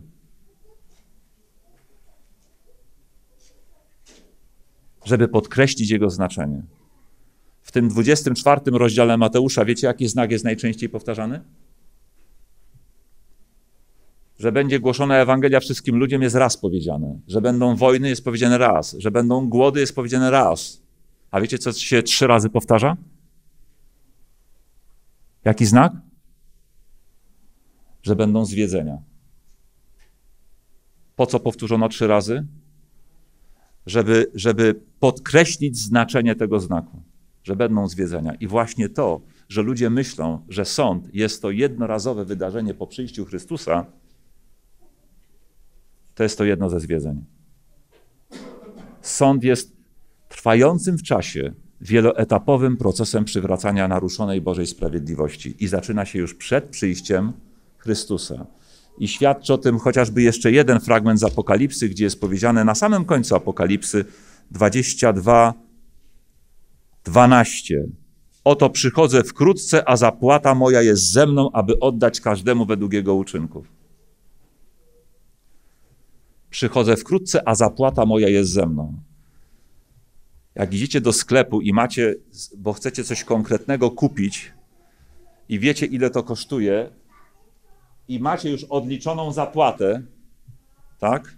Żeby podkreślić jego znaczenie. W tym 24 rozdziale Mateusza, wiecie, jaki znak jest najczęściej powtarzany? Że będzie głoszona Ewangelia wszystkim ludziom, jest raz powiedziane. Że będą wojny, jest powiedziane raz. Że będą głody, jest powiedziane raz. A wiecie, co się trzy razy powtarza? Jaki znak? że będą zwiedzenia. Po co powtórzono trzy razy? Żeby, żeby podkreślić znaczenie tego znaku, że będą zwiedzenia. I właśnie to, że ludzie myślą, że sąd jest to jednorazowe wydarzenie po przyjściu Chrystusa, to jest to jedno ze zwiedzeń. Sąd jest trwającym w czasie wieloetapowym procesem przywracania naruszonej Bożej sprawiedliwości i zaczyna się już przed przyjściem Chrystusa. I świadczy o tym chociażby jeszcze jeden fragment z Apokalipsy, gdzie jest powiedziane na samym końcu Apokalipsy 22, 12. Oto przychodzę wkrótce, a zapłata moja jest ze mną, aby oddać każdemu według jego uczynków. Przychodzę wkrótce, a zapłata moja jest ze mną. Jak idziecie do sklepu i macie, bo chcecie coś konkretnego kupić i wiecie, ile to kosztuje, i macie już odliczoną zapłatę, tak?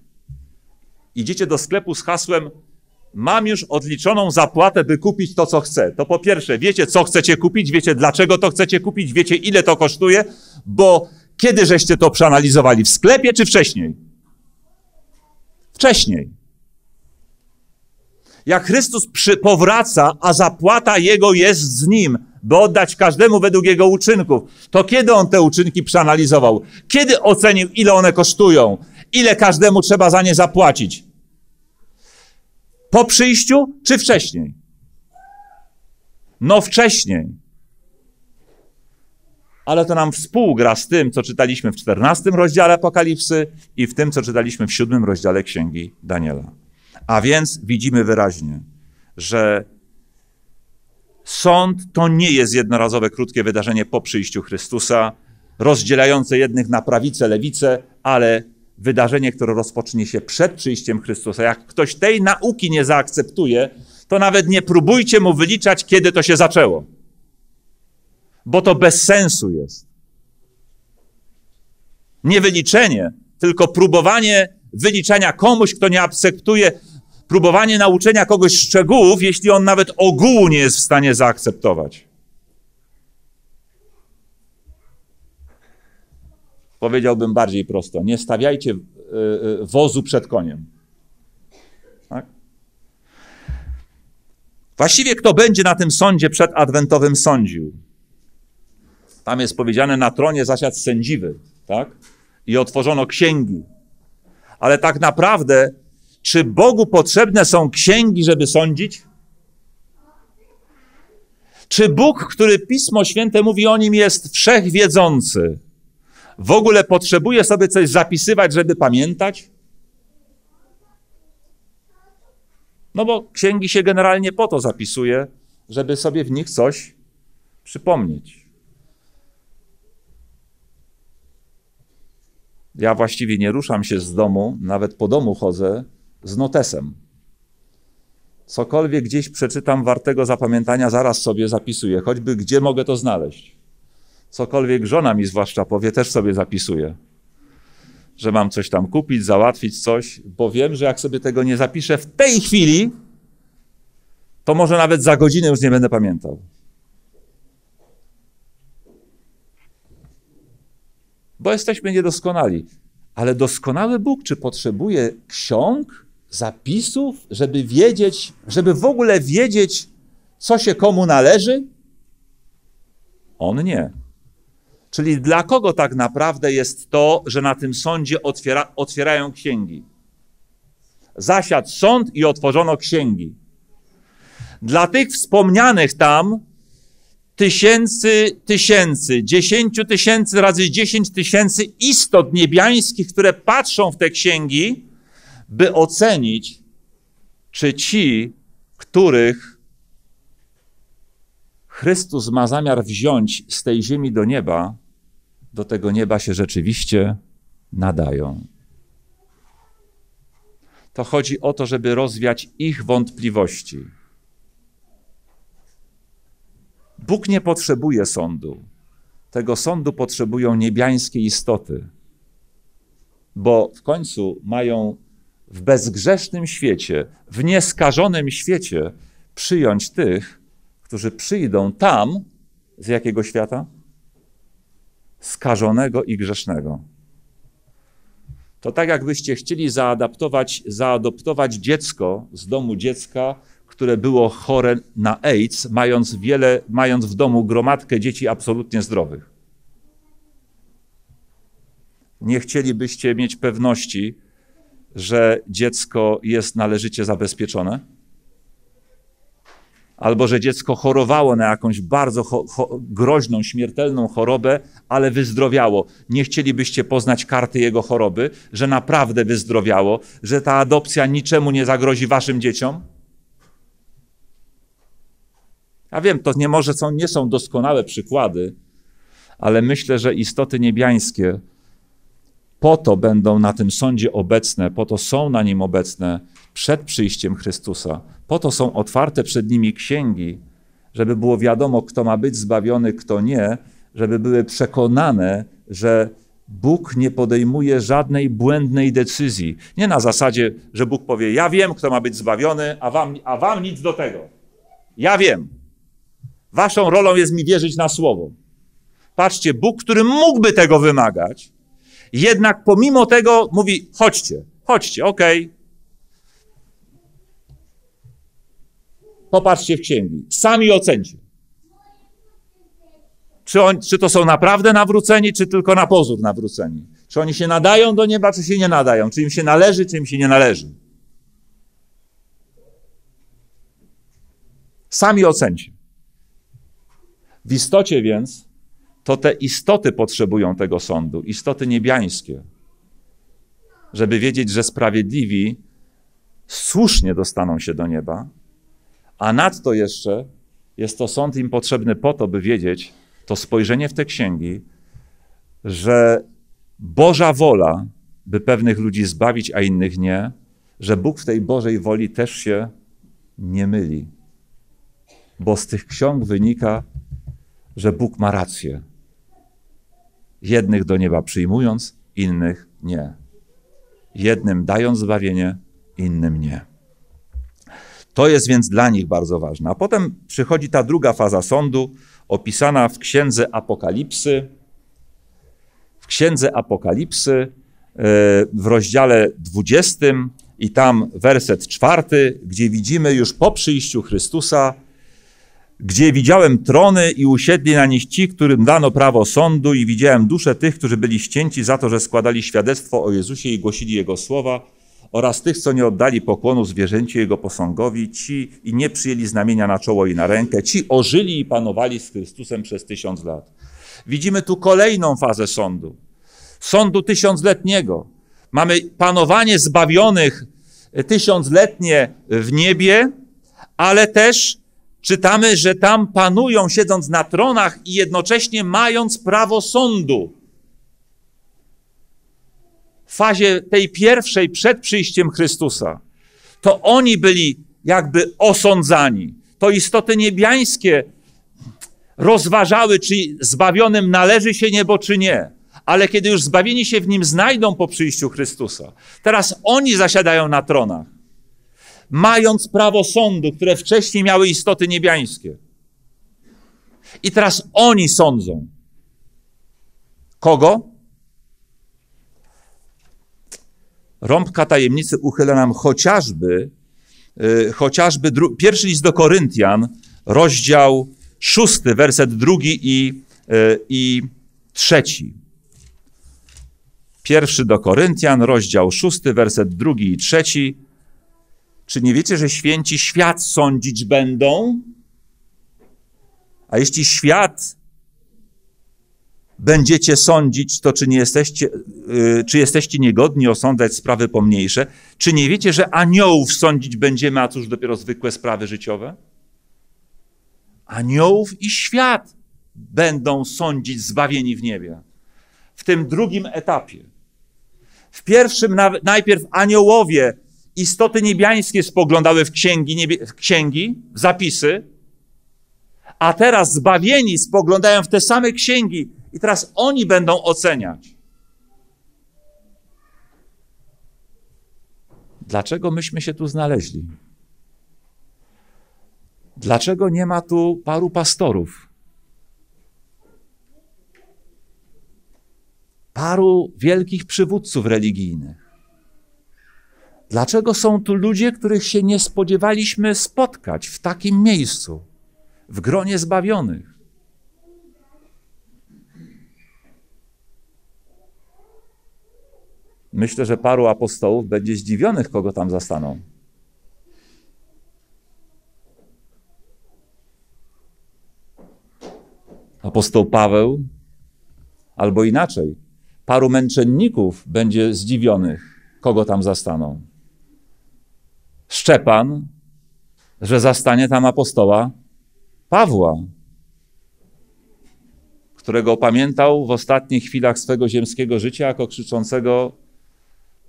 Idziecie do sklepu z hasłem mam już odliczoną zapłatę, by kupić to, co chcę. To po pierwsze, wiecie, co chcecie kupić, wiecie, dlaczego to chcecie kupić, wiecie, ile to kosztuje, bo kiedy żeście to przeanalizowali? W sklepie czy wcześniej? Wcześniej. Jak Chrystus przy, powraca, a zapłata Jego jest z Nim, by oddać każdemu według jego uczynków. To kiedy on te uczynki przeanalizował? Kiedy ocenił, ile one kosztują? Ile każdemu trzeba za nie zapłacić? Po przyjściu czy wcześniej? No wcześniej. Ale to nam współgra z tym, co czytaliśmy w 14 rozdziale Apokalipsy i w tym, co czytaliśmy w 7 rozdziale Księgi Daniela. A więc widzimy wyraźnie, że Sąd to nie jest jednorazowe, krótkie wydarzenie po przyjściu Chrystusa, rozdzielające jednych na prawicę, lewicę, ale wydarzenie, które rozpocznie się przed przyjściem Chrystusa. Jak ktoś tej nauki nie zaakceptuje, to nawet nie próbujcie mu wyliczać, kiedy to się zaczęło. Bo to bez sensu jest. Nie wyliczenie, tylko próbowanie wyliczania komuś, kto nie akceptuje, próbowanie nauczenia kogoś szczegółów, jeśli on nawet ogółu nie jest w stanie zaakceptować. Powiedziałbym bardziej prosto: nie stawiajcie e, e, wozu przed koniem. Tak? Właściwie kto będzie na tym sądzie przedadwentowym sądził? Tam jest powiedziane, na tronie zasiadł sędziwy, tak? I otworzono księgi. Ale tak naprawdę, czy Bogu potrzebne są księgi, żeby sądzić? Czy Bóg, który Pismo Święte mówi o nim, jest wszechwiedzący, w ogóle potrzebuje sobie coś zapisywać, żeby pamiętać? No bo księgi się generalnie po to zapisuje, żeby sobie w nich coś przypomnieć. Ja właściwie nie ruszam się z domu, nawet po domu chodzę z notesem. Cokolwiek gdzieś przeczytam wartego zapamiętania, zaraz sobie zapisuję, choćby gdzie mogę to znaleźć. Cokolwiek żona mi zwłaszcza powie, też sobie zapisuję. Że mam coś tam kupić, załatwić coś, bo wiem, że jak sobie tego nie zapiszę w tej chwili, to może nawet za godzinę już nie będę pamiętał. Bo jesteśmy niedoskonali. Ale doskonały Bóg, czy potrzebuje ksiąg, zapisów, żeby wiedzieć, żeby w ogóle wiedzieć, co się komu należy? On nie. Czyli dla kogo tak naprawdę jest to, że na tym sądzie otwiera, otwierają księgi? Zasiadł sąd i otworzono księgi. Dla tych wspomnianych tam tysięcy, tysięcy, dziesięciu tysięcy razy dziesięć tysięcy istot niebiańskich, które patrzą w te księgi, by ocenić, czy ci, których Chrystus ma zamiar wziąć z tej ziemi do nieba, do tego nieba się rzeczywiście nadają. To chodzi o to, żeby rozwiać ich wątpliwości. Bóg nie potrzebuje sądu. Tego sądu potrzebują niebiańskie istoty, bo w końcu mają w bezgrzesznym świecie, w nieskażonym świecie przyjąć tych, którzy przyjdą tam z jakiego świata? Skażonego i grzesznego. To tak jakbyście chcieli zaadaptować, zaadoptować dziecko z domu dziecka, które było chore na AIDS, mając, wiele, mając w domu gromadkę dzieci absolutnie zdrowych. Nie chcielibyście mieć pewności, że dziecko jest należycie zabezpieczone? Albo że dziecko chorowało na jakąś bardzo groźną, śmiertelną chorobę, ale wyzdrowiało. Nie chcielibyście poznać karty jego choroby, że naprawdę wyzdrowiało, że ta adopcja niczemu nie zagrozi waszym dzieciom? Ja wiem, to nie może są, nie są doskonałe przykłady, ale myślę, że istoty niebiańskie po to będą na tym sądzie obecne, po to są na nim obecne przed przyjściem Chrystusa, po to są otwarte przed nimi księgi, żeby było wiadomo, kto ma być zbawiony, kto nie, żeby były przekonane, że Bóg nie podejmuje żadnej błędnej decyzji. Nie na zasadzie, że Bóg powie: Ja wiem, kto ma być zbawiony, a wam, a wam nic do tego. Ja wiem. Waszą rolą jest mi wierzyć na słowo. Patrzcie, Bóg, który mógłby tego wymagać, jednak pomimo tego mówi: chodźcie, chodźcie, okej, okay, Popatrzcie w księgi. Sami ocencie. Czy, on, czy to są naprawdę nawróceni, czy tylko na pozór nawróceni? Czy oni się nadają do nieba, czy się nie nadają? Czy im się należy, czy im się nie należy? Sami ocencie. W istocie więc to te istoty potrzebują tego sądu, istoty niebiańskie, żeby wiedzieć, że sprawiedliwi słusznie dostaną się do nieba, a nadto jeszcze jest to sąd im potrzebny po to, by wiedzieć, to spojrzenie w te księgi, że Boża wola by pewnych ludzi zbawić, a innych nie, że Bóg w tej Bożej woli też się nie myli. Bo z tych ksiąg wynika, że Bóg ma rację. Jednych do nieba przyjmując, innych nie. Jednym dając zbawienie, innym nie. To jest więc dla nich bardzo ważne. A potem przychodzi ta druga faza sądu, opisana w księdze Apokalipsy. W księdze Apokalipsy e, w rozdziale 20 i tam werset czwarty, gdzie widzimy już po przyjściu Chrystusa, gdzie widziałem trony i usiedli na nich ci, którym dano prawo sądu i widziałem dusze tych, którzy byli ścięci za to, że składali świadectwo o Jezusie i głosili Jego słowa oraz tych, co nie oddali pokłonu zwierzęciu Jego posągowi, ci i nie przyjęli znamienia na czoło i na rękę, ci ożyli i panowali z Chrystusem przez tysiąc lat. Widzimy tu kolejną fazę sądu. Sądu tysiącletniego. Mamy panowanie zbawionych tysiącletnie w niebie, ale też czytamy, że tam panują, siedząc na tronach i jednocześnie mając prawo sądu. Fazie tej pierwszej przed przyjściem Chrystusa, to oni byli jakby osądzani. To istoty niebiańskie rozważały, czy zbawionym należy się niebo, czy nie. Ale kiedy już zbawieni się w nim znajdą po przyjściu Chrystusa, teraz oni zasiadają na tronach mając prawo sądu, które wcześniej miały istoty niebiańskie. I teraz oni sądzą. Kogo? Rąbka tajemnicy uchyla nam chociażby, yy, chociażby dru- pierwszy list do Koryntian, rozdział szósty, werset drugi i, yy, i trzeci. Pierwszy do Koryntian, rozdział szósty, werset drugi i trzeci. Czy nie wiecie, że święci świat sądzić będą? A jeśli świat będziecie sądzić, to czy nie jesteście, yy, czy jesteście niegodni osądzać sprawy pomniejsze? Czy nie wiecie, że aniołów sądzić będziemy, a cóż dopiero zwykłe sprawy życiowe? Aniołów i świat będą sądzić zbawieni w niebie. W tym drugim etapie. W pierwszym najpierw aniołowie istoty niebiańskie spoglądały w księgi, w księgi, zapisy, a teraz zbawieni spoglądają w te same księgi i teraz oni będą oceniać. Dlaczego myśmy się tu znaleźli? Dlaczego nie ma tu paru pastorów? Paru wielkich przywódców religijnych? Dlaczego są tu ludzie, których się nie spodziewaliśmy spotkać w takim miejscu, w gronie zbawionych? Myślę, że paru apostołów będzie zdziwionych, kogo tam zastaną. Apostoł Paweł, albo inaczej, paru męczenników będzie zdziwionych, kogo tam zastaną. Szczepan, że zastanie tam apostoła Pawła, którego pamiętał w ostatnich chwilach swego ziemskiego życia jako krzyczącego,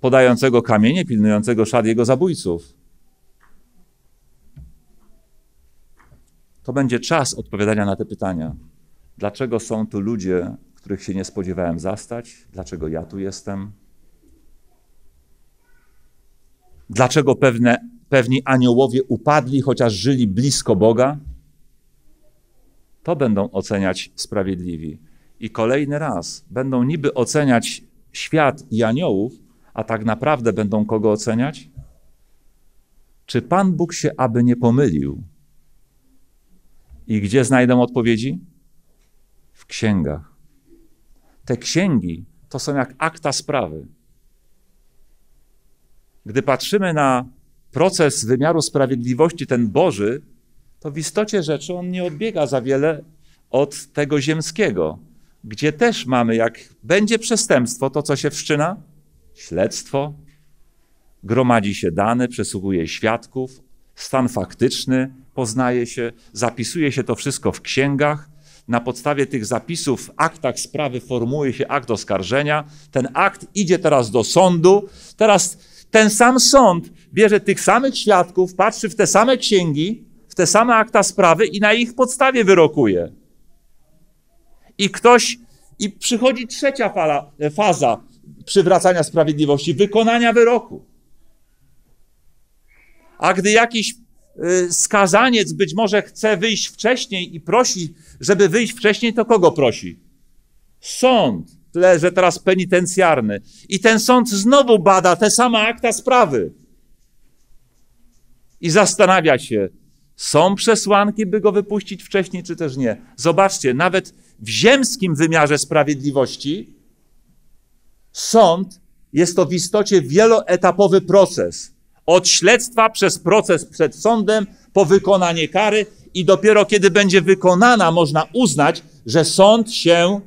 podającego kamienie, pilnującego szat jego zabójców. To będzie czas odpowiadania na te pytania. Dlaczego są tu ludzie, których się nie spodziewałem zastać? Dlaczego ja tu jestem? Dlaczego pewne pewni aniołowie upadli, chociaż żyli blisko Boga, to będą oceniać sprawiedliwi. I kolejny raz będą niby oceniać świat i aniołów, a tak naprawdę będą kogo oceniać? Czy Pan Bóg się aby nie pomylił? I gdzie znajdą odpowiedzi? W księgach. Te księgi to są jak akta sprawy. Gdy patrzymy na proces wymiaru sprawiedliwości, ten Boży, to w istocie rzeczy on nie odbiega za wiele od tego ziemskiego, gdzie też mamy, jak będzie przestępstwo, to co się wszczyna? Śledztwo, gromadzi się dane, przesłuchuje świadków, stan faktyczny poznaje się, zapisuje się to wszystko w księgach, na podstawie tych zapisów w aktach sprawy formułuje się akt oskarżenia. Ten akt idzie teraz do sądu. Teraz ten sam sąd bierze tych samych świadków, patrzy w te same księgi, w te same akta sprawy i na ich podstawie wyrokuje. I ktoś, i przychodzi trzecia fala, faza przywracania sprawiedliwości, wykonania wyroku. A gdy jakiś y, skazaniec być może chce wyjść wcześniej i prosi, żeby wyjść wcześniej, to kogo prosi? Sąd, tyle że teraz penitencjarny. I ten sąd znowu bada te same akta sprawy. I zastanawia się, są przesłanki, by go wypuścić wcześniej, czy też nie. Zobaczcie, nawet w ziemskim wymiarze sprawiedliwości sąd jest to w istocie wieloetapowy proces. Od śledztwa przez proces przed sądem, po wykonanie kary i dopiero kiedy będzie wykonana, można uznać, że sąd się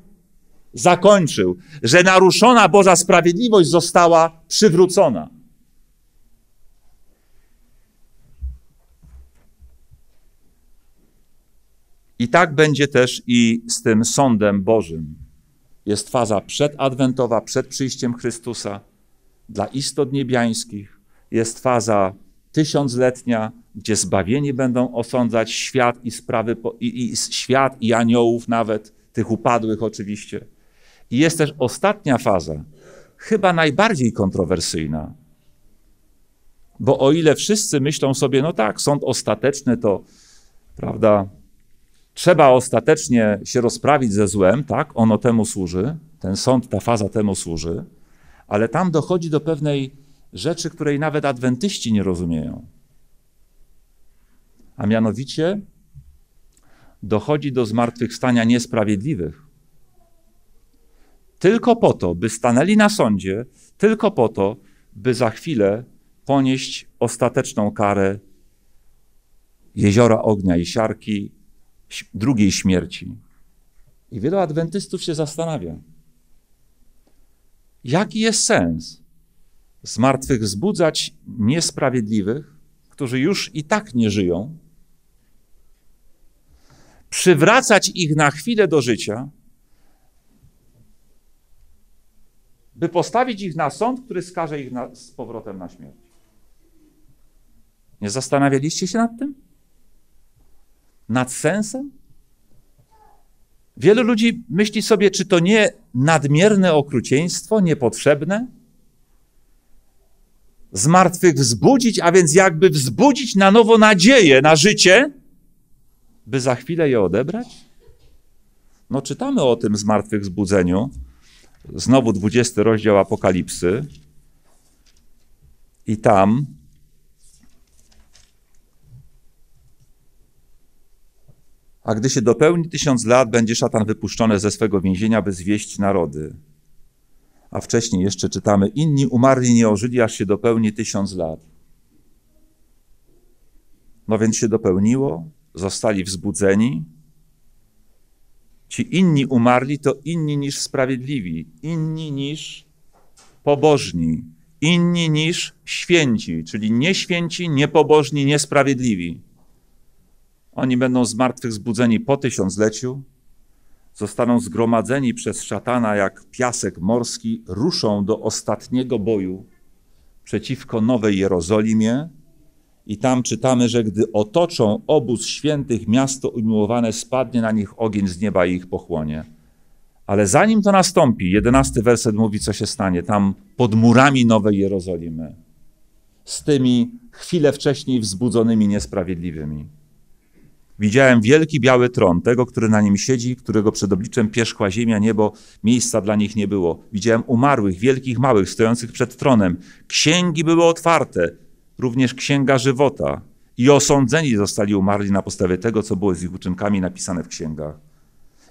zakończył, że naruszona Boża sprawiedliwość została przywrócona. I tak będzie też i z tym sądem Bożym. Jest faza przedadwentowa, przed przyjściem Chrystusa dla istot niebiańskich. Jest faza tysiącletnia, gdzie zbawieni będą osądzać świat i sprawy, i, i świat i aniołów nawet, tych upadłych oczywiście. I jest też ostatnia faza, chyba najbardziej kontrowersyjna. Bo o ile wszyscy myślą sobie, no tak, sąd ostateczny to, prawda, trzeba ostatecznie się rozprawić ze złem, tak, ono temu służy, ten sąd, ta faza temu służy, ale tam dochodzi do pewnej rzeczy, której nawet adwentyści nie rozumieją. A mianowicie dochodzi do zmartwychwstania niesprawiedliwych. Tylko po to, by stanęli na sądzie, tylko po to, by za chwilę ponieść ostateczną karę jeziora ognia i siarki, drugiej śmierci. I wielu adwentystów się zastanawia, jaki jest sens zmartwychwzbudzać niesprawiedliwych, którzy już i tak nie żyją, przywracać ich na chwilę do życia, by postawić ich na sąd, który skaże ich na, z powrotem na śmierć. Nie zastanawialiście się nad tym? Nad sensem? Wielu ludzi myśli sobie, czy to nie nadmierne okrucieństwo, niepotrzebne? Zmartwychwzbudzić, a więc jakby wzbudzić na nowo nadzieję na życie, by za chwilę je odebrać? No, czytamy o tym zmartwychwzbudzeniu. Znowu 20 rozdział Apokalipsy. I tam A gdy się dopełni tysiąc lat, będzie szatan wypuszczony ze swego więzienia, by zwieść narody. A wcześniej jeszcze czytamy, inni umarli nie ożyli, aż się dopełni tysiąc lat. No więc się dopełniło, zostali wzbudzeni. Ci inni umarli to inni niż sprawiedliwi, inni niż pobożni, inni niż święci, czyli nieświęci, niepobożni, niesprawiedliwi. Oni będą zmartwychwzbudzeni po tysiącleciu, zostaną zgromadzeni przez szatana jak piasek morski, ruszą do ostatniego boju przeciwko Nowej Jerozolimie. I tam czytamy, że gdy otoczą obóz świętych, miasto umiłowane, spadnie na nich ogień z nieba i ich pochłonie. Ale zanim to nastąpi, jedenasty werset mówi, co się stanie tam pod murami Nowej Jerozolimy, z tymi chwilę wcześniej wzbudzonymi niesprawiedliwymi. Widziałem wielki biały tron, tego, który na nim siedzi, którego przed obliczem pierzchła ziemia, niebo, miejsca dla nich nie było. Widziałem umarłych, wielkich, małych, stojących przed tronem. Księgi były otwarte, również księga żywota. I osądzeni zostali umarli na podstawie tego, co było z ich uczynkami napisane w księgach.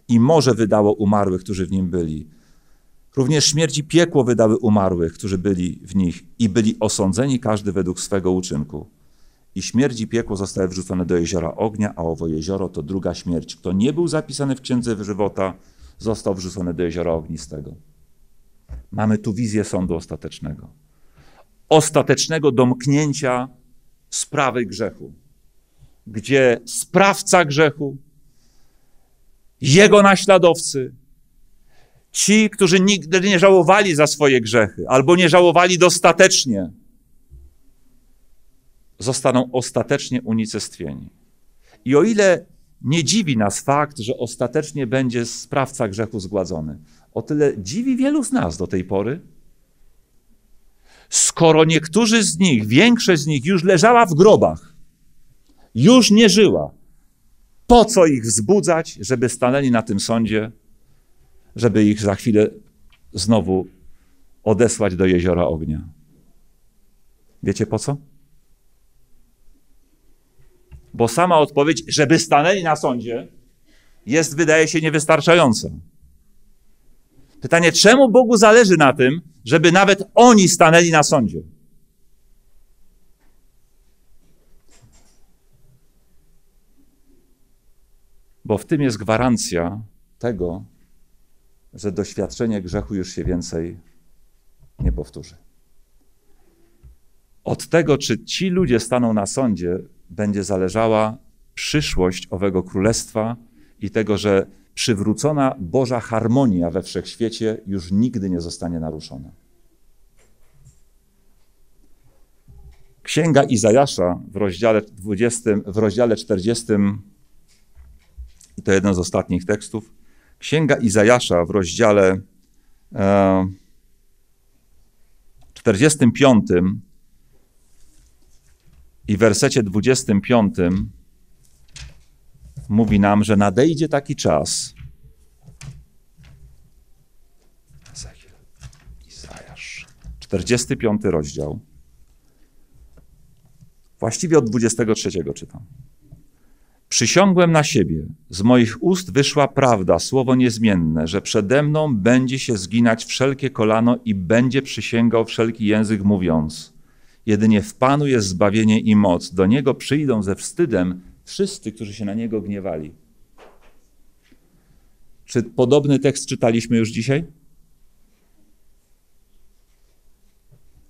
I morze wydało umarłych, którzy w nim byli. Również śmierci piekło wydały umarłych, którzy byli w nich i byli osądzeni każdy według swego uczynku i śmierć i piekło zostały wrzucone do jeziora ognia, a owo jezioro to druga śmierć. Kto nie był zapisany w księdze żywota, został wrzucony do jeziora ognistego. Mamy tu wizję sądu ostatecznego. Ostatecznego domknięcia sprawy grzechu, gdzie sprawca grzechu Jego naśladowcy, ci, którzy nigdy nie żałowali za swoje grzechy albo nie żałowali dostatecznie, zostaną ostatecznie unicestwieni. I o ile nie dziwi nas fakt, że ostatecznie będzie sprawca grzechu zgładzony, o tyle dziwi wielu z nas do tej pory, skoro niektórzy z nich, większość z nich już leżała w grobach, już nie żyła, po co ich wzbudzać, żeby stanęli na tym sądzie, żeby ich za chwilę znowu odesłać do jeziora ognia? Wiecie po co? Bo sama odpowiedź, żeby stanęli na sądzie, jest, wydaje się, niewystarczająca. Pytanie, czemu Bogu zależy na tym, żeby nawet oni stanęli na sądzie? Bo w tym jest gwarancja tego, że doświadczenie grzechu już się więcej nie powtórzy. Od tego, czy ci ludzie staną na sądzie, będzie zależała przyszłość owego królestwa i tego, że przywrócona Boża harmonia we wszechświecie już nigdy nie zostanie naruszona. Księga Izajasza w rozdziale 20, w rozdziale 40, i to jeden z ostatnich tekstów, Księga Izajasza w rozdziale e, 45 i w wersecie 25 mówi nam, że nadejdzie taki czas. Izajasz, 45 rozdział. Właściwie od 23 czytam. Przysiągłem na siebie, z moich ust wyszła prawda, słowo niezmienne, że przede mną będzie się zginać wszelkie kolano i będzie przysięgał wszelki język, mówiąc: Jedynie w Panu jest zbawienie i moc. Do Niego przyjdą ze wstydem wszyscy, którzy się na Niego gniewali. Czy podobny tekst czytaliśmy już dzisiaj?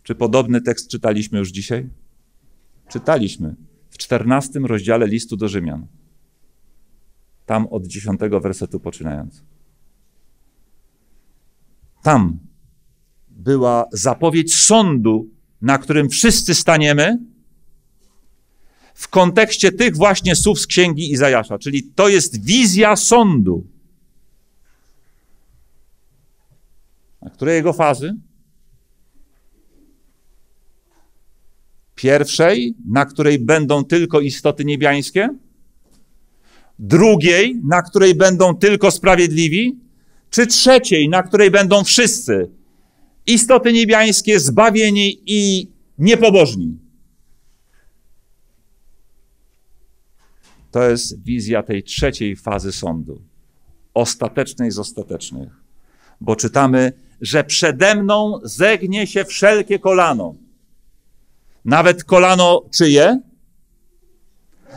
Czy podobny tekst czytaliśmy już dzisiaj? Czytaliśmy w czternastym rozdziale listu do Rzymian. Tam od dziesiątego wersetu poczynając. Tam była zapowiedź sądu na którym wszyscy staniemy, w kontekście tych właśnie słów z księgi Izajasza, czyli to jest wizja sądu. A które jego fazy? Pierwszej, na której będą tylko istoty niebiańskie, drugiej, na której będą tylko sprawiedliwi, czy trzeciej, na której będą wszyscy istoty niebiańskie, zbawieni i niepobożni. To jest wizja tej trzeciej fazy sądu, ostatecznej z ostatecznych. Bo czytamy, że przede mną zegnie się wszelkie kolano. Nawet kolano czyje?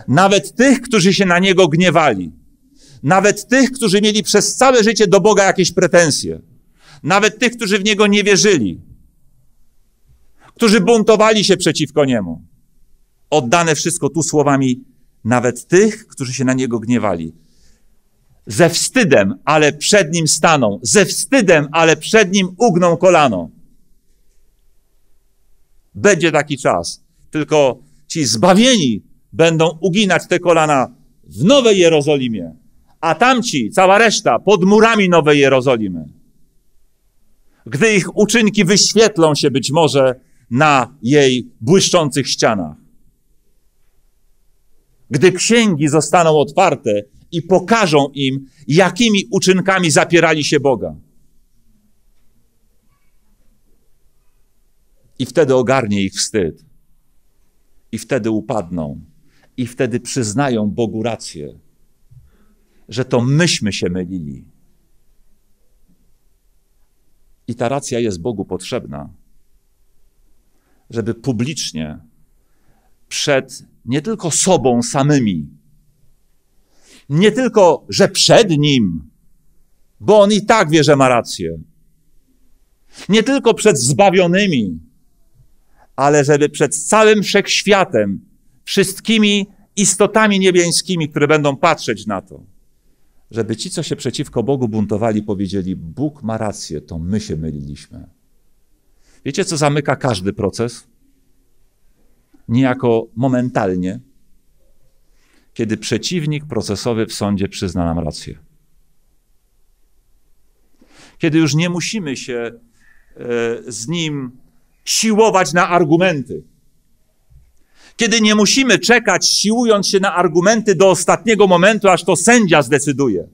Nawet tych, którzy się na niego gniewali. Nawet tych, którzy mieli przez całe życie do Boga jakieś pretensje nawet tych, którzy w Niego nie wierzyli, którzy buntowali się przeciwko Niemu. Oddane wszystko tu słowami nawet tych, którzy się na Niego gniewali. Ze wstydem, ale przed Nim staną. Ze wstydem, ale przed Nim ugną kolano. Będzie taki czas. Tylko ci zbawieni będą uginać te kolana w Nowej Jerozolimie, a tamci, cała reszta, pod murami Nowej Jerozolimy gdy ich uczynki wyświetlą się być może na jej błyszczących ścianach. Gdy księgi zostaną otwarte i pokażą im, jakimi uczynkami zapierali się Boga. I wtedy ogarnie ich wstyd. I wtedy upadną. I wtedy przyznają Bogu rację, że to myśmy się mylili i ta racja jest Bogu potrzebna, żeby publicznie przed nie tylko sobą samymi, nie tylko, że przed Nim, bo On i tak wie, że ma rację, nie tylko przed zbawionymi, ale żeby przed całym wszechświatem, wszystkimi istotami niebiańskimi, które będą patrzeć na to, żeby ci, co się przeciwko Bogu buntowali, powiedzieli: Bóg ma rację, to my się myliliśmy. Wiecie, co zamyka każdy proces? Niejako momentalnie, kiedy przeciwnik procesowy w sądzie przyzna nam rację. Kiedy już nie musimy się e, z nim siłować na argumenty. Kiedy nie musimy czekać, siłując się na argumenty do ostatniego momentu, aż to sędzia zdecyduje.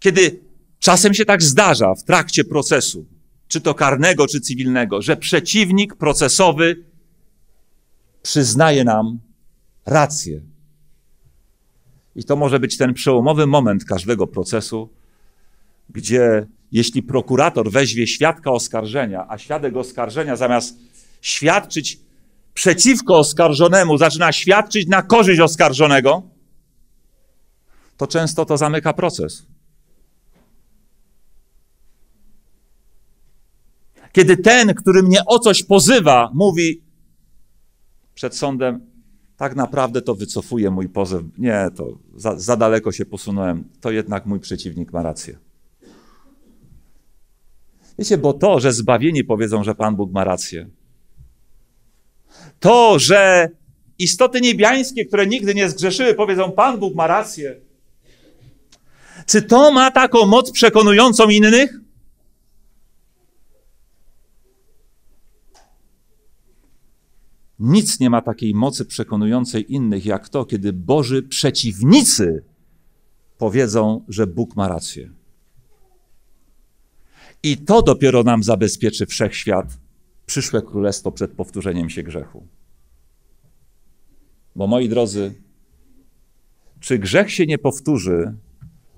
Kiedy czasem się tak zdarza w trakcie procesu, czy to karnego, czy cywilnego, że przeciwnik procesowy przyznaje nam rację. I to może być ten przełomowy moment każdego procesu, gdzie jeśli prokurator weźmie świadka oskarżenia, a świadek oskarżenia zamiast świadczyć przeciwko oskarżonemu, zaczyna świadczyć na korzyść oskarżonego, to często to zamyka proces. Kiedy ten, który mnie o coś pozywa, mówi przed sądem, tak naprawdę to wycofuje mój pozew. Nie, to za, za daleko się posunąłem. To jednak mój przeciwnik ma rację. Wiecie, bo to, że zbawieni powiedzą, że Pan Bóg ma rację, to, że istoty niebiańskie, które nigdy nie zgrzeszyły, powiedzą: Pan Bóg ma rację. Czy to ma taką moc przekonującą innych? Nic nie ma takiej mocy przekonującej innych, jak to, kiedy Boży przeciwnicy powiedzą, że Bóg ma rację. I to dopiero nam zabezpieczy wszechświat, przyszłe królestwo przed powtórzeniem się grzechu. Bo moi drodzy, czy grzech się nie powtórzy,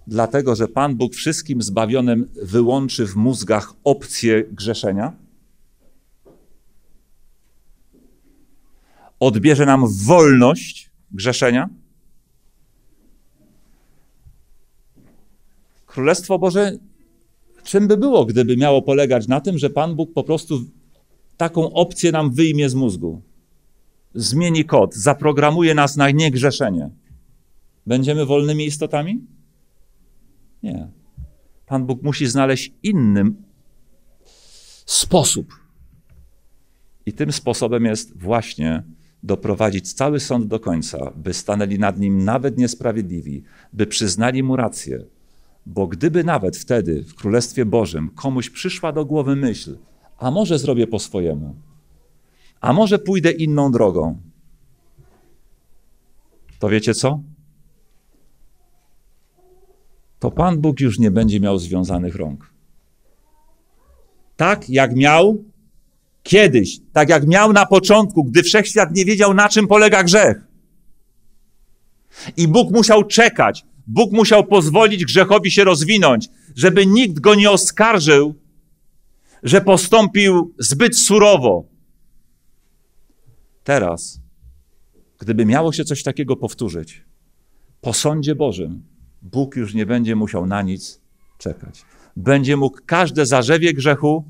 dlatego że Pan Bóg wszystkim zbawionym wyłączy w mózgach opcję grzeszenia? Odbierze nam wolność grzeszenia? Królestwo Boże, czym by było, gdyby miało polegać na tym, że Pan Bóg po prostu taką opcję nam wyjmie z mózgu? zmieni kod, zaprogramuje nas na niegrzeszenie, będziemy wolnymi istotami? Nie. Pan Bóg musi znaleźć inny sposób. I tym sposobem jest właśnie doprowadzić cały sąd do końca, by stanęli nad nim nawet niesprawiedliwi, by przyznali mu rację. Bo gdyby nawet wtedy w Królestwie Bożym komuś przyszła do głowy myśl, a może zrobię po swojemu, a może pójdę inną drogą. To wiecie co? To Pan Bóg już nie będzie miał związanych rąk. Tak jak miał kiedyś, tak jak miał na początku, gdy wszechświat nie wiedział, na czym polega grzech. I Bóg musiał czekać, Bóg musiał pozwolić grzechowi się rozwinąć, żeby nikt go nie oskarżył, że postąpił zbyt surowo, Teraz, gdyby miało się coś takiego powtórzyć, po sądzie Bożym Bóg już nie będzie musiał na nic czekać. Będzie mógł każde zarzewie grzechu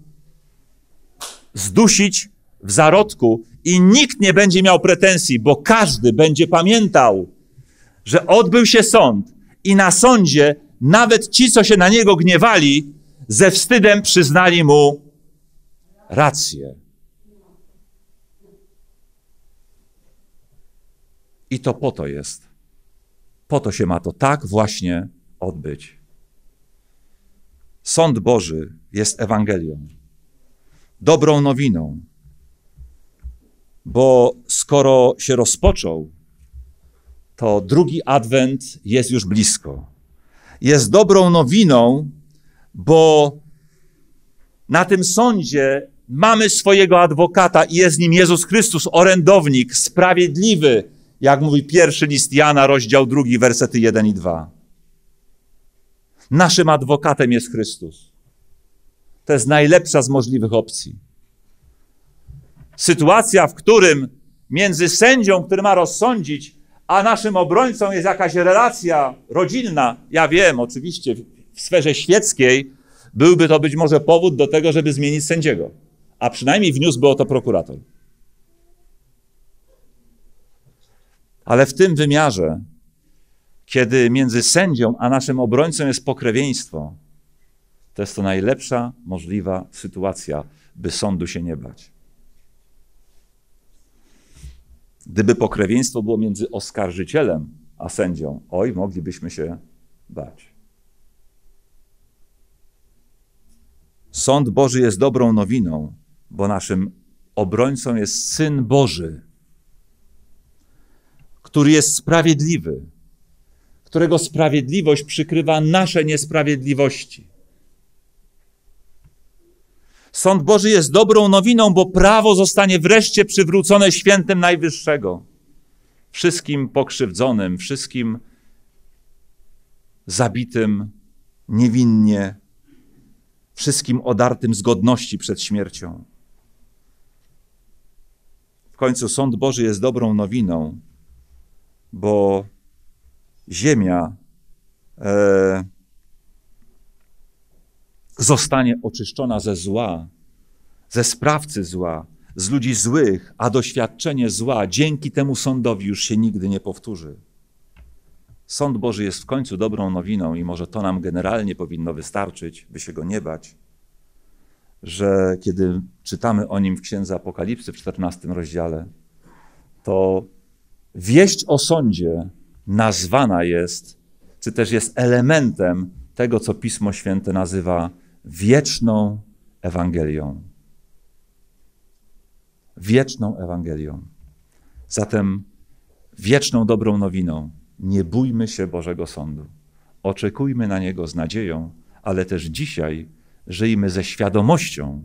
zdusić w zarodku i nikt nie będzie miał pretensji, bo każdy będzie pamiętał, że odbył się sąd i na sądzie nawet ci, co się na niego gniewali, ze wstydem przyznali mu rację. I to po to jest. Po to się ma to tak właśnie odbyć. Sąd Boży jest Ewangelią, dobrą nowiną, bo skoro się rozpoczął, to drugi adwent jest już blisko. Jest dobrą nowiną, bo na tym sądzie mamy swojego adwokata i jest nim Jezus Chrystus, orędownik, sprawiedliwy, jak mówi pierwszy list Jana, rozdział drugi, wersety 1 i 2. Naszym adwokatem jest Chrystus. To jest najlepsza z możliwych opcji. Sytuacja, w którym między sędzią, który ma rozsądzić, a naszym obrońcą jest jakaś relacja rodzinna, ja wiem, oczywiście w sferze świeckiej byłby to być może powód do tego, żeby zmienić sędziego. A przynajmniej wniósłby o to prokurator. Ale w tym wymiarze, kiedy między sędzią a naszym obrońcą jest pokrewieństwo, to jest to najlepsza możliwa sytuacja, by sądu się nie bać. Gdyby pokrewieństwo było między oskarżycielem a sędzią, oj, moglibyśmy się bać. Sąd Boży jest dobrą nowiną, bo naszym obrońcą jest Syn Boży, który jest sprawiedliwy, którego sprawiedliwość przykrywa nasze niesprawiedliwości. Sąd Boży jest dobrą nowiną, bo prawo zostanie wreszcie przywrócone świętem Najwyższego. Wszystkim pokrzywdzonym, wszystkim zabitym niewinnie, wszystkim odartym z godności przed śmiercią. W końcu sąd Boży jest dobrą nowiną, bo ziemia e, zostanie oczyszczona ze zła, ze sprawcy zła, z ludzi złych, a doświadczenie zła dzięki temu sądowi już się nigdy nie powtórzy. Sąd Boży jest w końcu dobrą nowiną i może to nam generalnie powinno wystarczyć, by się go nie bać, że kiedy czytamy o nim w Księdze Apokalipsy w 14 rozdziale, to wieść o sądzie nazwana jest, czy też jest elementem tego, co Pismo Święte nazywa wieczną Ewangelią. Wieczną Ewangelią. Zatem wieczną dobrą nowiną. Nie bójmy się Bożego Sądu. Oczekujmy na Niego z nadzieją, ale też dzisiaj żyjmy ze świadomością,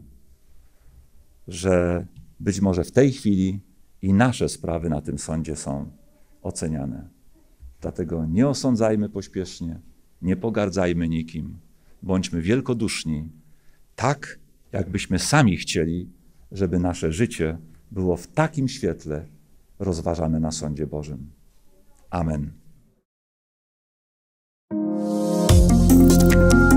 że być może w tej chwili i nasze sprawy na tym sądzie są oceniane. Dlatego nie osądzajmy pośpiesznie, nie pogardzajmy nikim, bądźmy wielkoduszni, tak jakbyśmy sami chcieli, żeby nasze życie było w takim świetle rozważane na sądzie Bożym. Amen. Thank you.